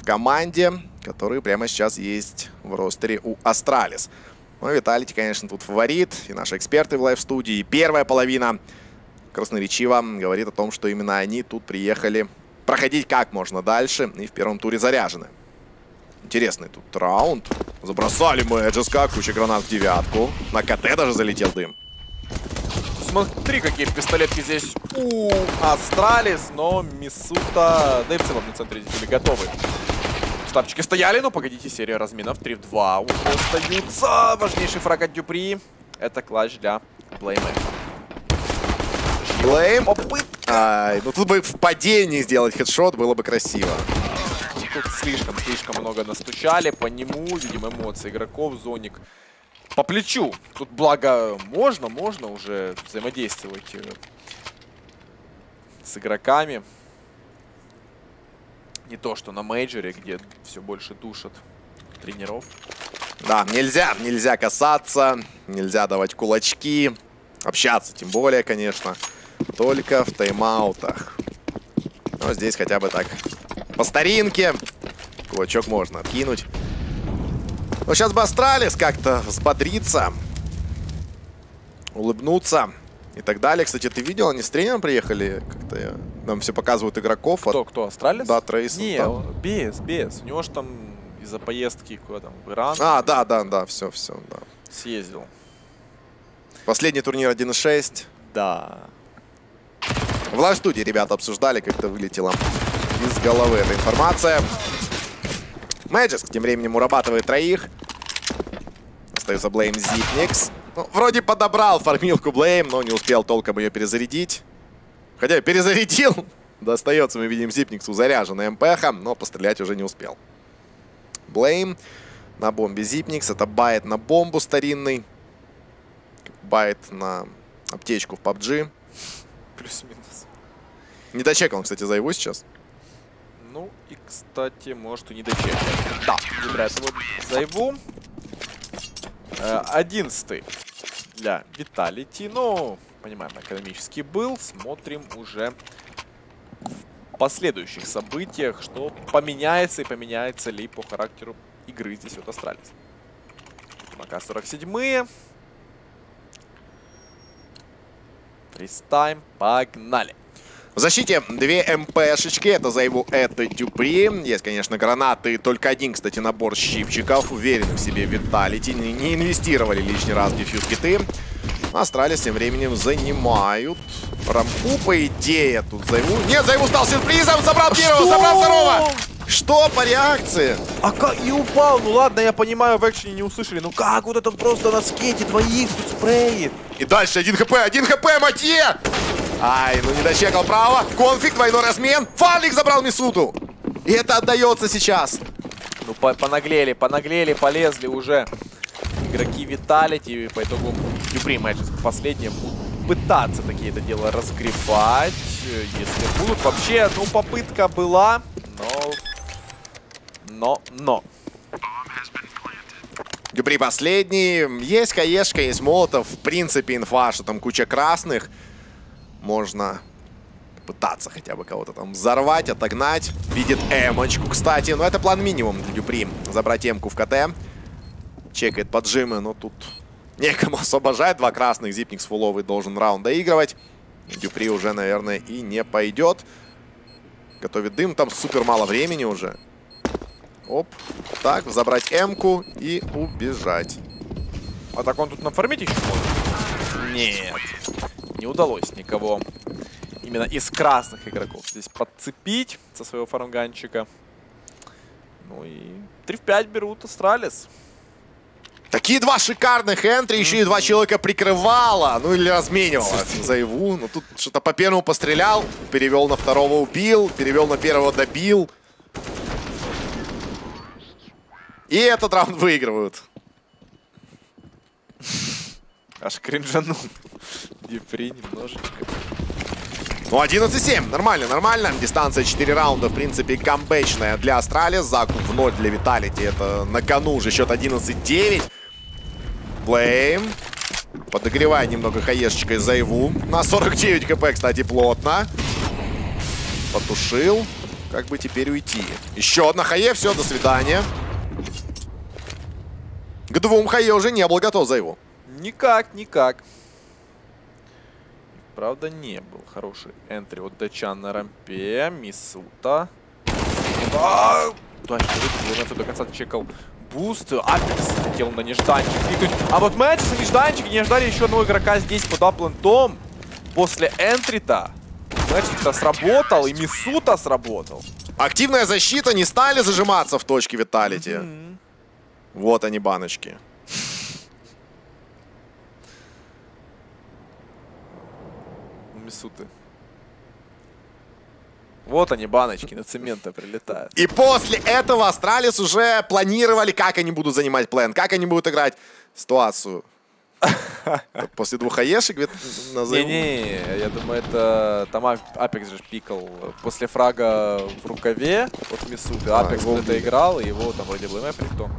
в команде, которые прямо сейчас есть в ростере у Астралис. Ну, Виталити, конечно, тут фаворит. И наши эксперты в лайв-студии. Первая половина красноречиво говорит о том, что именно они тут приехали проходить как можно дальше. И в первом туре заряжены. Интересный тут раунд. Забросали Мэджиска, куча гранат в девятку. На КТ даже залетел дым. Смотри, какие пистолетки здесь у Астралис, но Мисута, да и в целом на центре здесь были готовы. Штабчики стояли, но погодите, серия разменов 3 в 2 уже остаются. Важнейший фраг от Дюпри. Это клатч для Блейма. Блейм. Попытка. Ай, ну тут бы в падении сделать хедшот было бы красиво. Тут слишком-слишком много настучали по нему. Видимо, эмоции игроков. Зоник по плечу. Тут, благо, можно, можно уже взаимодействовать э, с игроками. Не то, что на мейджоре, где все больше душат тренеров. Да, нельзя, нельзя касаться, нельзя давать кулачки, общаться тем более, конечно, только в тайм-аутах. Но здесь хотя бы так по старинке кулачок можно откинуть. Но сейчас бы Астралис как-то взбодриться, улыбнуться и так далее. Кстати, ты видел, они с тренером приехали? Как-то я- нам все показывают игроков. Кто, кто, Астралис? Да, Трейс. Не, да. без, без. У него же там из-за поездки куда там, в Иран А, да, да, да, все, все, да. съездил. Последний турнир 1.6. Да. В лайв-студии ребята обсуждали, как-то вылетела из головы эта информация. Мэджиск тем временем урабатывает троих. Остается Блейм Зипникс. Ну, вроде подобрал фармилку Блейм, но не успел толком ее перезарядить. Хотя перезарядил. Достается, мы видим, Зипниксу заряженный МПХ, но пострелять уже не успел. Блейм на бомбе Зипникс. Это байт на бомбу старинный. Байт на аптечку в PUBG. Плюс-минус. Не дочекал он, кстати, Зайву сейчас. Ну, и, кстати, может, и не дочекал. Да, забирает его Зайву. Э, Одиннадцатый для Vitality. Ну, понимаем, экономический был. Смотрим уже в последующих событиях, что поменяется и поменяется ли по характеру игры здесь вот Astralis. Пока 47-е. Freeze time, погнали. В защите две МПшечки, это ZywOo, это dupreeh. Есть, конечно, гранаты, только один, кстати, набор щипчиков. Уверены в себе Vitality, не, не инвестировали лишний раз в defuse kit ы. Astralis тем временем занимают рампу, по идее, тут ZywOo... Нет, ZywOo стал сюрпризом, забрал первого, забрал второго! Что по реакции? А как и упал? Ну ладно, я понимаю, в экшене не услышали. Ну как вот это просто на скейте двоих тут спреет? И дальше один хп, один хп, Матье! Ай, ну не дочекал право. k0nfig, двойной размен. Farlig забрал Мисуту. И это отдается сейчас. Ну по понаглели, понаглели, полезли уже игроки Виталити. По итогу Юпри Мэджис последние будут пытаться такие это дело разгребать. э, Если будут. Вообще, ну попытка была, но... Но, но. Дюбри последний. Есть хаешка, есть молотов. В принципе, инфа, что там куча красных. Можно пытаться хотя бы кого-то там взорвать, отогнать. Видит эмочку, кстати. Но это план минимум для Дюпри. Забрать эмку в КТ. Чекает поджимы, но тут некому освобождать. Два красных. Зипник с фуловой должен раунд доигрывать. Дюпри уже, наверное, и не пойдет. Готовит дым. Там супер мало времени уже. Оп. Так, забрать эмку и убежать. А так он тут нафармить еще может? Нет. Не удалось никого именно из красных игроков здесь подцепить со своего фармганчика. Ну и 3 в 5 берут Astralis. Такие два шикарных entry, еще и два человека прикрывало, ну или разменивало ZywOo. Ну тут что-то по первому пострелял, перевел на второго убил, перевел на первого добил. И этот раунд выигрывают. Аж кринжанул. dupreeh немножечко. Ну, 11-7. Нормально, нормально. Дистанция 4 раунда, в принципе, камбэчная для Astralis. Закуп в 0 для Vitality. Это на кону уже счет 11-9. Блейм. Подогревая немного хаешечкой за Иву. На 49 хп, кстати, плотно. Потушил. Как бы теперь уйти. Еще одна хае. Все, до свидания. К двум хае уже не был готов за Иву. Никак, никак. Правда, не был хороший энтри от Дачан на рампе. Мисута. А, выпил, до конца чекал буст. apEX хотел на нежданчик кликнуть. А вот Magisk и нежданчик не ждали еще одного игрока здесь под плентом. После entry -то Magisk -то сработал, и Мисута сработал. Активная защита. Не стали зажиматься в точке Vitality. Вот они, баночки. У Мисуты. Вот они, баночки, на цемента прилетают. И после этого Astralis уже планировали, как они будут занимать план, как они будут играть ситуацию. После двух хаешек ведь назовем. Не-не, я думаю, это там Ап- apEX же пикал после фрага в рукаве от Мисуты. А, apEX вот это играл, и его там вроде бы никто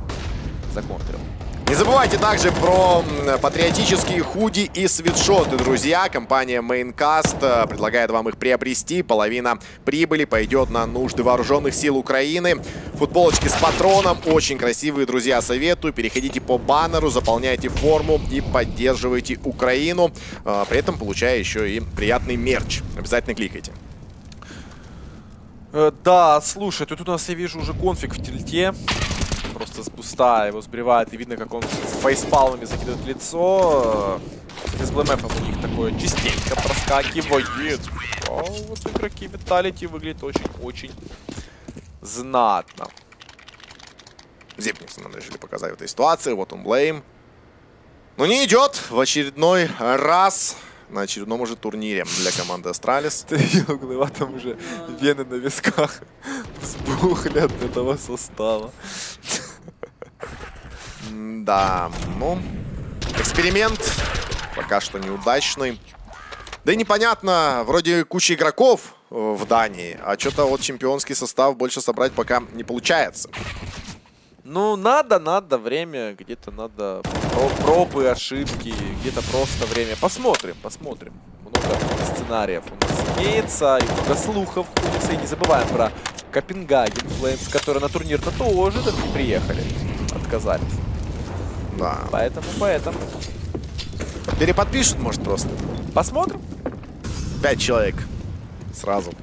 законтрил. Не забывайте также про патриотические худи и свитшоты, друзья. Компания Maincast э, предлагает вам их приобрести. Половина прибыли пойдет на нужды вооруженных сил Украины. Футболочки с патроном. Очень красивые, друзья, советую. Переходите по баннеру, заполняйте форму и поддерживайте Украину. Э, При этом получая еще и приятный мерч. Обязательно кликайте. Э, Да, слушай, тут у нас я вижу уже конфиг в тильте. Просто с буста его сбривает, и видно, как он с фейспалмами закидывает лицо. Кстати, с блэмэфом у них такое частенько проскакивает. А вот игроки Vitality выглядят очень-очень знатно. Xyp9x нам решили показать в этой ситуации. Вот он, blameF. Но не идет в очередной раз на очередном уже турнире для команды Astralis. Ты видел, Глыва, там уже вены на висках сбухли от этого состава. Да, ну, эксперимент пока что неудачный. Да и непонятно, вроде куча игроков э, в Дании, а что-то вот чемпионский состав больше собрать пока не получается. Ну, надо, надо время, где-то надо про- пробы, ошибки, где-то просто время. Посмотрим, посмотрим. Много сценариев у нас имеется, и много слухов ходится. И не забываем про Копенгаген Флеймс, которые на турнир-то тоже так приехали. Отказались. Да. Поэтому, поэтому. Переподпишут, может, просто. Посмотрим. Пять человек. Сразу.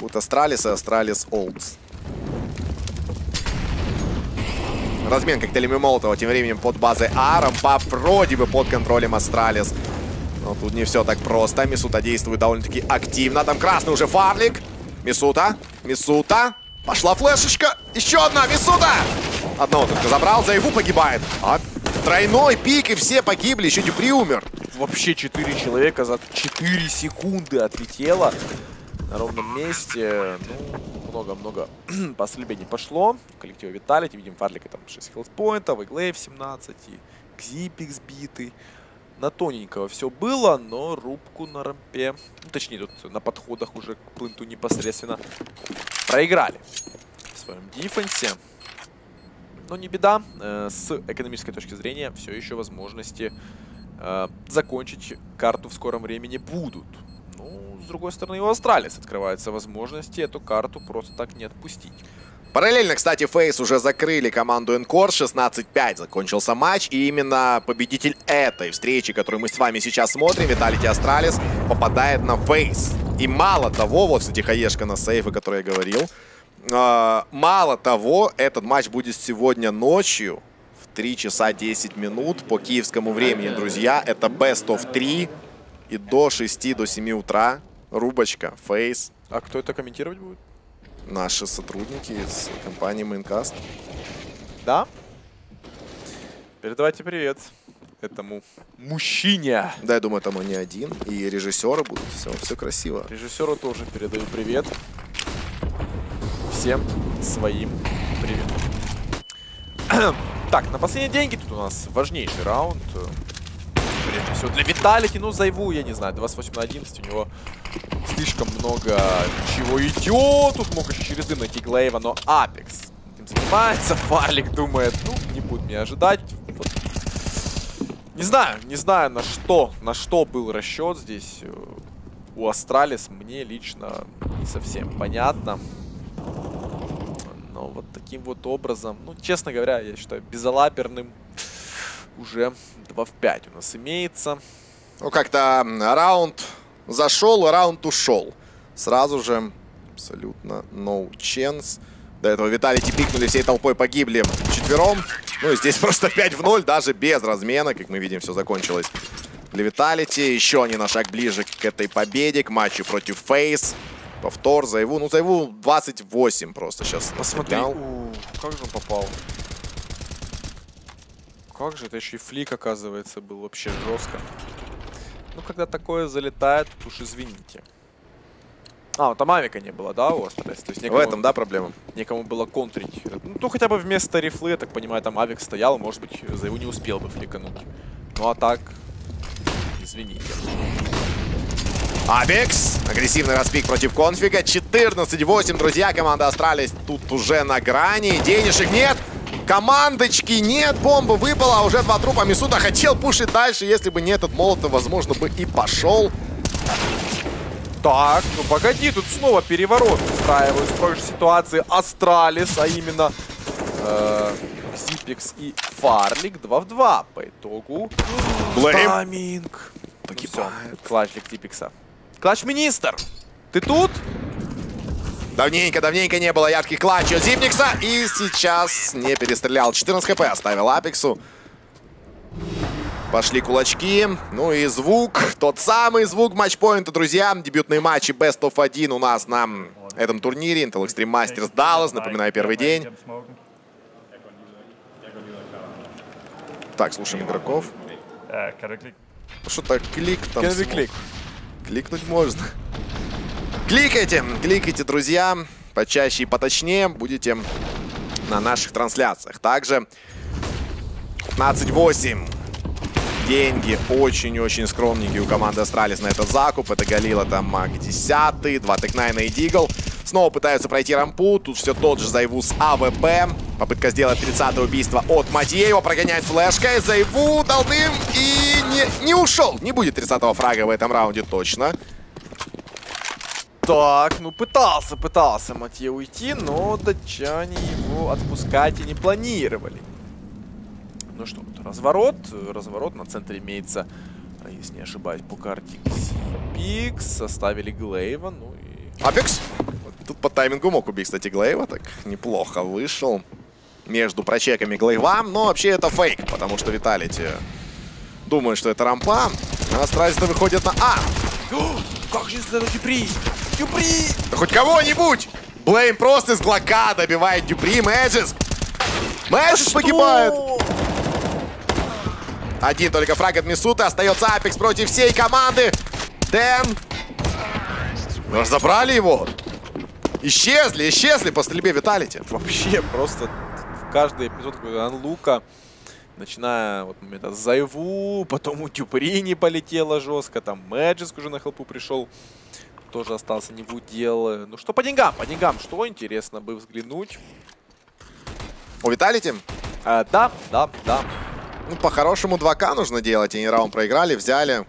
Будут Astralis и Astralis Olds. Размен коктейлями Молотова тем временем под базой А. Рампа вроде бы под контролем Astralis. Но тут не все так просто. Мисута действует довольно-таки активно. Там красный уже Farlig. Мисута. Мисута. Пошла флешечка. Еще одна. Мисута. Одного только забрал. Заеву погибает. А тройной пик и все погибли. Еще Дюпри умер. Вообще 4 человека за 4 секунды отлетело на ровном месте. Ну, много-много последней пошло. Коллектив Виталити. Видим Фарлика там 6 хилспоинтов, Иглейв 17, и Кзипик сбитый. На тоненького все было, но рубку на рампе, ну, точнее, тут на подходах уже к плинту непосредственно проиграли в своем дефенсе. Но не беда, э, с экономической точки зрения все еще возможности э, закончить карту в скором времени будут. Ну, с другой стороны, у Astralis открываются возможности эту карту просто так не отпустить. Параллельно, кстати, FaZe уже закрыли команду Энкор. 16-5 закончился матч. И именно победитель этой встречи, которую мы с вами сейчас смотрим, Vitality Astralis, попадает на Фейс. И мало того, вот, кстати, хаешка на сейфы, который я говорил. Э, мало того, этот матч будет сегодня ночью в 3 часа 10 минут по киевскому времени, друзья. Это Best of 3. И до 6, до 7 утра рубочка, Фейс. А кто это комментировать будет? Наши сотрудники из компании Майнкаст. Да? Передавайте привет этому мужчине. Да, я думаю, там он не один. И режиссеры будут. Все, все красиво. Режиссеру тоже передаю привет. Всем своим привет. так, на последние деньги тут у нас важнейший раунд. Прежде всего для Виталики, ну Зайву, я не знаю, 28 на 11, у него слишком много чего идет. Тут мог еще через дым найти Глейва, но Апекс этим занимается. Фарлик думает, ну, не будет меня ожидать. Вот. Не знаю, не знаю, на что, на что был расчет здесь э, у Астралис. Мне лично не совсем понятно. Но вот таким вот образом, ну, честно говоря, я считаю, безалаберным уже 2 в 5 у нас имеется. Ну, как-то раунд зашел, раунд ушел. Сразу же абсолютно no chance. До этого Виталити пикнули, всей толпой погибли четвером. Ну и здесь просто 5 в 0, даже без размена. Как мы видим, все закончилось для Виталити. Еще они на шаг ближе к этой победе, к матчу против Фейс. Повтор, Зайву. Ну, Зайву 28 просто сейчас. Посмотри, у, как же он попал? Как же, это еще и флик, оказывается, был вообще жестко. Ну, когда такое залетает, уж извините. А, там авика не было, да, у Astralis? То есть В некому, этом, да, проблема? некому было контрить. Ну, ну, хотя бы вместо рифлы, я так понимаю, там авик стоял, может быть, ZywOo не успел бы фликануть. Ну, а так, извините. apEX. Агрессивный распик против конфига. 14-8, друзья. Команда Astralis тут уже на грани. Денежек нет. Командочки нет. Бомба выпала. а Уже два трупа. Мисута хотел пушить дальше. Если бы не этот молотов, возможно, бы и пошел. Так, ну погоди, тут снова переворот устраивают в прошлой ситуации Astralis, а именно э, Xyp9x и Farlig 2 в 2 по итогу. blameF. Тайминг. Погибает. Ну всё, Clutch для Зипекса. Clutch-minister, ты тут? Давненько, давненько не было ярких клатчей от Зипникса. И сейчас не перестрелял. 14 хп оставил Апексу. Пошли кулачки. Ну и звук. Тот самый звук матчпоинта, друзья. Дебютные матчи Best of 1 у нас на этом турнире. Intel Extreme Masters Dallas. Напоминаю, первый день. Так, слушаем игроков. Lige... Что-то клик там. Click? Кликнуть можно. Кликайте, кликайте, друзья. Почаще и поточнее будете на наших трансляциях. Также 15-8. деньги очень-очень скромненькие у команды Astralis на этот закуп. Это Галила там MAC-10, 2 Текнайна и Дигл. Снова пытаются пройти рампу. Тут все тот же ZywOo с АВП. Попытка сделать 30 убийство от Матье. Прогоняет флешкой. ZywOo дал дым и не, не ушел. Не будет 30-го фрага в этом раунде точно. Так, ну пытался, пытался Матье уйти, но датчане его отпускать и не планировали. Ну что, разворот. Разворот на центре имеется, если не ошибаюсь, по карте Пикс. Составили Глейва, ну и... Апекс. Тут по таймингу мог убить, кстати, Глейва. Так неплохо вышел. Между прочеками Глейва. Но вообще это фейк, потому что Виталити думает, что это рампа. А Страйзы выходят на А. Как же это Дюпри? Дюпри! Да хоть кого-нибудь! Блейм просто из глока добивает Дюпри. Мэджиск. Мэджиск погибает. Один только фраг от Мисута. Остается Апекс против всей команды. Дэн. Разобрали его. Исчезли, исчезли по стрельбе Виталити. Вообще просто в каждый эпизод Анлука, начиная вот момента с Зайву, потом у Дюпри не полетело жестко, там Мэджиск уже на хелпу пришел, тоже остался не в удел. Ну что по деньгам, по деньгам, что интересно бы взглянуть. У Виталити? А, да, да, да. Ну, по-хорошему 2К нужно делать. Они раунд проиграли, взяли.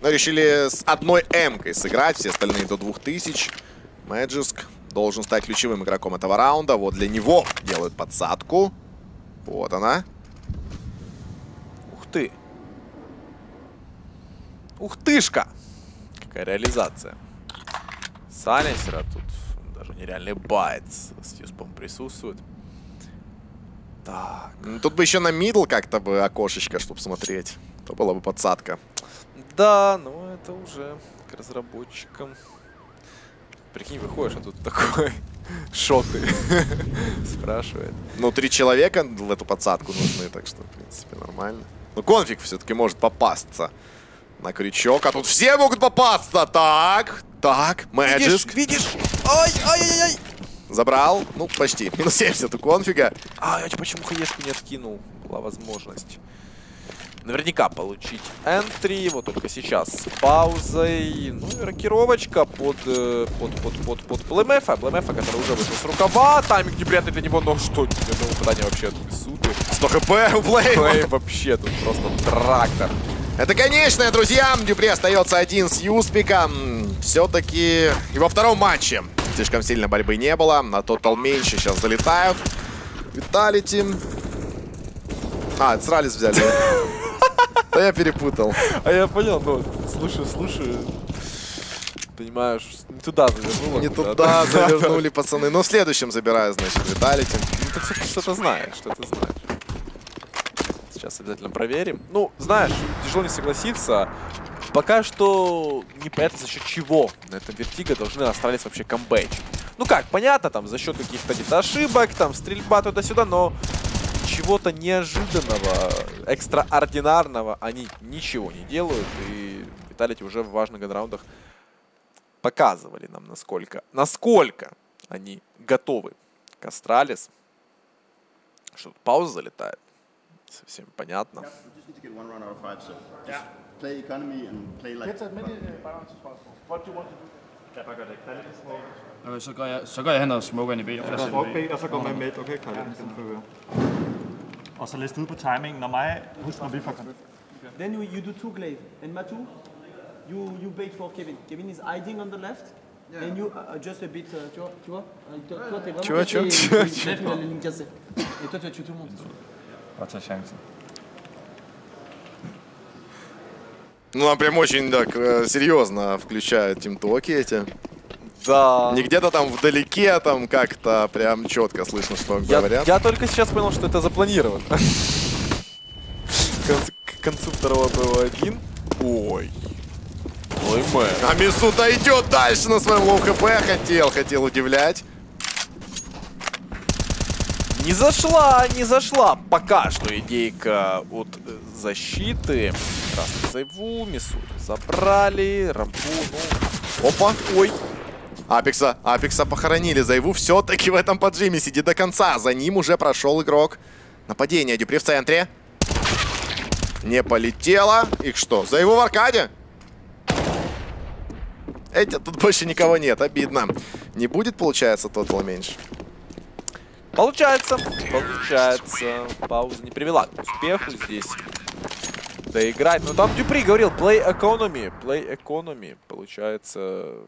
Но решили с одной М-кой сыграть. Все остальные до 2000. Мэджиск должен стать ключевым игроком этого раунда. Вот для него делают подсадку. Вот она. Ух ты. Ух тышка. Какая реализация. Сайленсера тут даже нереальный bait с Юспом присутствует. Так. Ну, Тут бы еще на мидл как-то бы окошечко, чтобы смотреть. То была бы подсадка. Да, ну это уже к разработчикам. Прикинь, выходишь, а тут такой шоты спрашивает. Ну, три человека в эту подсадку нужны, так что, в принципе, нормально. Ну, конфиг все-таки может попасться на крючок, а тут все могут попасться. Так, так, Видишь, Мэджиск. видишь? Ай, ай, ай, ай. Забрал. Ну, почти. Минус 70 у конфига. А, почему хаешку не откинул? Была возможность. Наверняка получить энтри, вот только сейчас с паузой. Ну и рокировочка под, э, под, под, под, под Блэмэфа. Блэмэфа, который уже вышел с рукава. Тайминг неприятный для него, но что? Ни одного попадания вообще от Мисуты. 100 хп у Блейма. Блэйм вообще тут просто трактор. Это конечное, друзья. Дюпри остается один с Юспиком. Все-таки и во втором матче слишком сильно борьбы не было. На тотал меньше сейчас залетают. Виталити. А, это Сралис взяли. Да я перепутал. А я понял, ну, слушай, слушай. Понимаешь, не туда завернула. Не туда завернули, пацаны. Ну, в следующем забираю, значит, Виталити. Ну, ты что-то знаешь, что-то знаешь. Сейчас обязательно проверим. Ну, знаешь, тяжело не согласиться. Пока что непонятно за счет чего на этом вертига должны остались вообще камбэчить. Ну как, понятно, там за счет каких-то ошибок, там стрельба туда-сюда, но чего-то неожиданного, экстраординарного они ничего не делают. И Виталити уже в важных раундах показывали нам, насколько, насколько они готовы к Астралис. Что тут пауза залетает. Совсем понятно. We Okay, så går jeg, så går jeg hen og smukker ind i B. Smuk B, og så går man med. Okay, Kalle, den fører. Og så liste ud på timingen. Når mig, husk når vi får Then you, you do two glaive. And Matu, you, you bait for Kevin. Kevin is hiding on the left. And you uh, adjust a bit, uh, tu vois, tu vois Euh, Toi, t'es vraiment Tu vois, tu vois, tu vois, tu Jeff, il a les lignes cassées. Et toi, tu vas tuer tout le monde. Og tage chancen. Ну, нам прям очень так э, серьезно включают тимтоки эти. Да. Не где-то там вдалеке, там как-то прям четко слышно, что Я, говорят. я только сейчас понял, что это запланировано. К концу, второго было один. Ой. Ой, мэр. А Мисута идет дальше на своем low HP. Хотел, хотел удивлять. Не зашла, не зашла. Пока что идейка от э, защиты. Красный зайву, Мису забрали. Рампу, ну... Опа. Ой. Апекса, Апекса похоронили. Зайву все-таки в этом поджиме сидит до конца. За ним уже прошел игрок. Нападение. Дюпри в центре. Не полетело. Их что, за его в аркаде? Эти, тут больше никого нет, обидно. Не будет, получается, тотал меньше. Получается, получается. Пауза не привела к успеху здесь. Доиграть. Но там Дюпри говорил, play economy, play economy. Получается,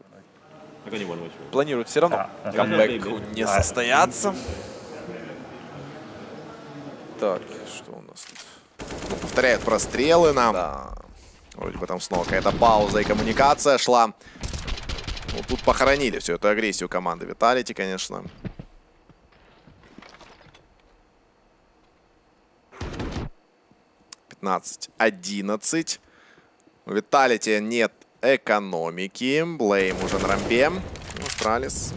Планируют все равно Да, да. камбэку не Да. состояться. Так, что у нас тут? Повторяют прострелы нам. Да. Вроде бы там снова какая-то пауза и коммуникация шла. Ну, тут похоронили всю эту агрессию команды Виталити, конечно. Пятнадцать, одиннадцать. У Виталити нет экономики. Блейм уже на рампе. Астралис.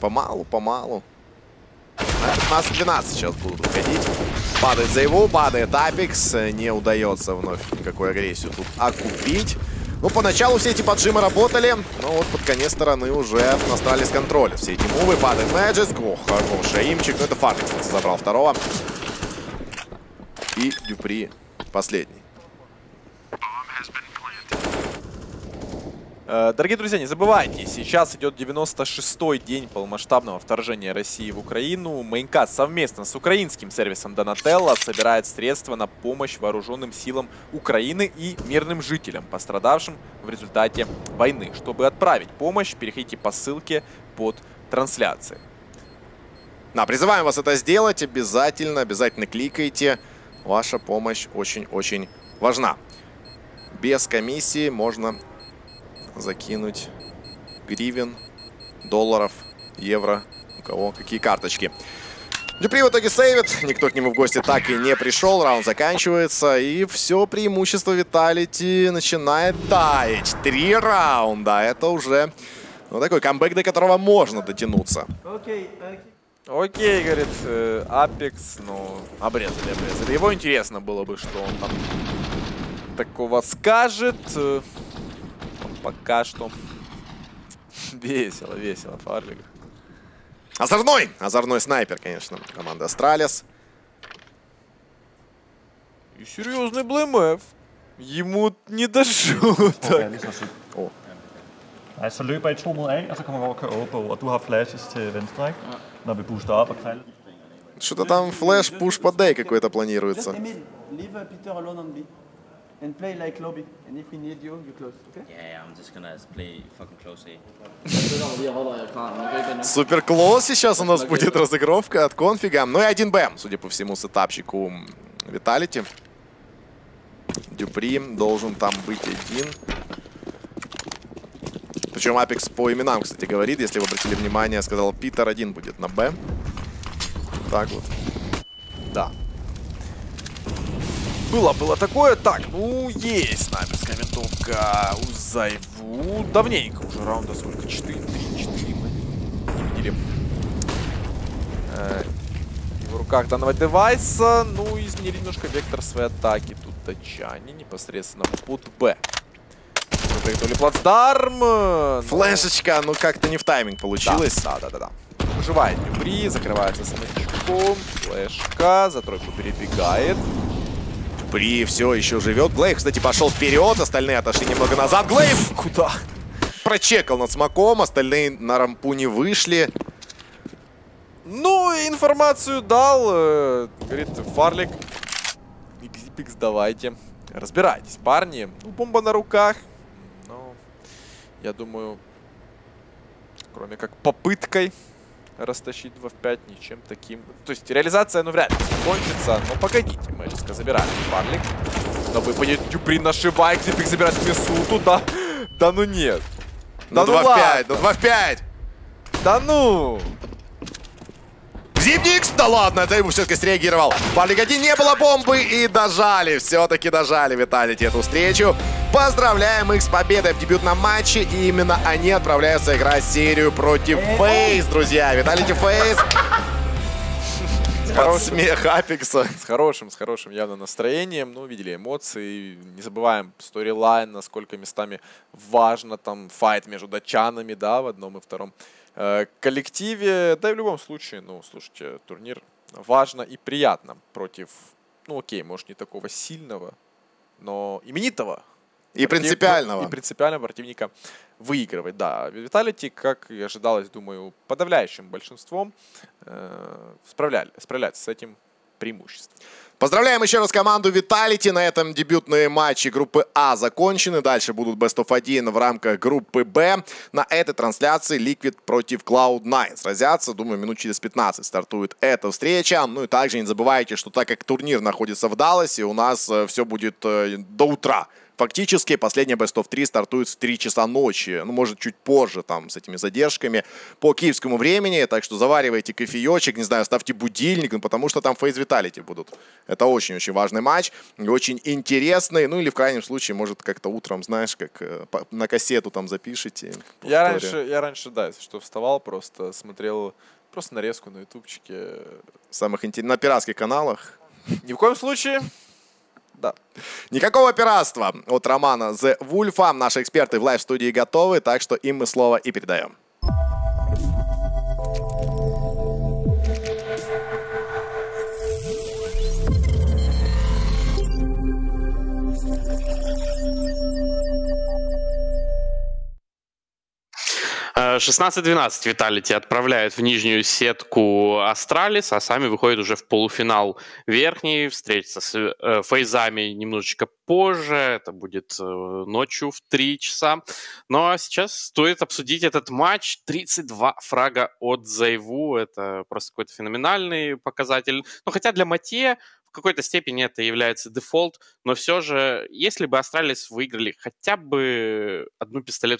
Помалу, помалу. На 15-12 сейчас будут выходить. Падает за его, падает Апекс. Не удается вновь никакую агрессию тут окупить. Ну, поначалу все эти поджимы работали, но вот под конец стороны уже настали с контроля. Все эти мувы, падает Мэджиск. Ох, хороший имчик. Ну, это Фарник, кстати, забрал второго. И Дюпри последний. Э, Дорогие друзья, не забывайте, сейчас идет 96-й день полномасштабного вторжения России в Украину. Майнкас совместно с украинским сервисом Donatello собирает средства на помощь вооруженным силам Украины и мирным жителям, пострадавшим в результате войны. Чтобы отправить помощь, переходите по ссылке под трансляцией. Да, призываем вас это сделать. Обязательно, обязательно кликайте. Ваша помощь очень-очень важна. Без комиссии можно закинуть гривен, долларов, евро. У кого какие карточки. Дюпри в итоге сейвит. Никто к нему в гости так и не пришел. Раунд заканчивается. И все преимущество Виталити начинает таять. Три раунда. Это уже ну, такой камбэк, до которого можно дотянуться. Okay, uh, Окей, говорит э, Апекс, ну, обрезали, обрезали. Его интересно было бы, что он там такого скажет. Э, Пока что весело, весело, Фарлик. Озорной! Озорной снайпер, конечно. Команда Астралис. И серьезный blameF. Ему не до шуток. Åh. Nej, så løber I to mod A, og så kommer vi over og kører overbo, og du har flashes til venstre, ikke? Når vi booster op og knalder. Что-то там flash, push под A какой-то планируется. just Emil, leave uh, Peter alone on B. And play like lobby. And if we need you, you close, okay? Yeah, I'm just gonna play fucking close A. Супер клоус сейчас у нас будет разыгровка от конфига. Ну и один Б, судя по всему, сетапщику Виталити. Дюпри должен там быть один. Причем Апекс по именам, кстати, говорит. Если вы обратили внимание, сказал, Питер один будет на Б. Так вот. Да. Было, было такое. Так, ну, есть снайперская винтовка у Зайву. Давненько уже раунда сколько? 4, 3, 4 мы не видели. Э, в руках данного девайса. Ну, изменили немножко вектор своей атаки. Тут датчане непосредственно под Б. Прыгнули плацдарм. но- Флешечка, ну как-то не в тайминг получилось. Да, да, да, да. Выживает Дюпри, закрывается смычком. Флешка, за тройку перебегает. Дюпри все еще живет. Глейв, кстати, пошел вперед, остальные отошли немного назад. Глейв Куда? прочекал над смоком, остальные на рампу не вышли. Ну, информацию дал. э, говорит, Фарлик. Xpix, давайте. Разбирайтесь, парни. Ну, бомба на руках. Но, я думаю, кроме как попыткой растащить 2 в 5, ничем таким. То есть реализация, ну, вряд ли кончится. Но погодите, Мэджиска забирает Фарлик. На выпаде Дюпри нашивает, Xpix забирает Мисуту, да? Да ну нет. Ну Да ну 2 в 5, ладно. ну 2 в 5. Да ну! Зимникс, да ладно, это ему все-таки среагировал. Парлик не было бомбы и дожали, все-таки дожали Виталити эту встречу. Поздравляем их с победой в дебютном матче. И именно они отправляются играть серию против Фейс, друзья. Vitality FaZe. Под смех Апекса. С хорошим, с хорошим явно настроением. Ну, видели эмоции. Не забываем storyline, насколько местами важно там fight между датчанами, да, в одном и втором коллективе. Да и в любом случае, ну, слушайте, турнир важно и приятно против ну окей, может не такого сильного, но именитого. И против- принципиального. И принципиального противника выигрывать, да. Виталити, как и ожидалось, думаю, подавляющим большинством э, справляли, справляется с этим преимуществом. Поздравляем еще раз команду Vitality. На этом дебютные матчи группы А закончены. Дальше будут Best of 1 в рамках группы Б. На этой трансляции Liquid против Cloud9 сразятся. Думаю, минут через 15 стартует эта встреча. Ну и также не забывайте, что так как турнир находится в Далласе, у нас все будет э, до утра. Фактически последняя Best of 3 стартует в 3 часа ночи. Ну, может, чуть позже, там, с этими задержками по киевскому времени. Так что заваривайте кофеечек, не знаю, ставьте будильник, ну, потому что там фейс Виталити будут. Это очень-очень важный матч и очень интересный. Ну, или в крайнем случае, может, как-то утром, знаешь, как э, на кассету там запишите. Я раньше, я раньше, да, если что, вставал, просто смотрел просто нарезку на ютубчике. Самых интер- на пиратских каналах. Ни в коем случае. Да. Никакого пиратства от Романа The Вульфа. Наши эксперты в live-студии готовы, так что им мы слово и передаем. 16-12 Виталити отправляют в нижнюю сетку Астралис, а сами выходят уже в полуфинал верхний, встретятся с э, Фейзами немножечко позже, это будет э, ночью в 3 часа. Ну а сейчас стоит обсудить этот матч. 32 фрага от Зайву, это просто какой-то феноменальный показатель. Ну хотя для Матье в какой-то степени это является дефолт, но все же, если бы Астралис выиграли хотя бы одну пистолетку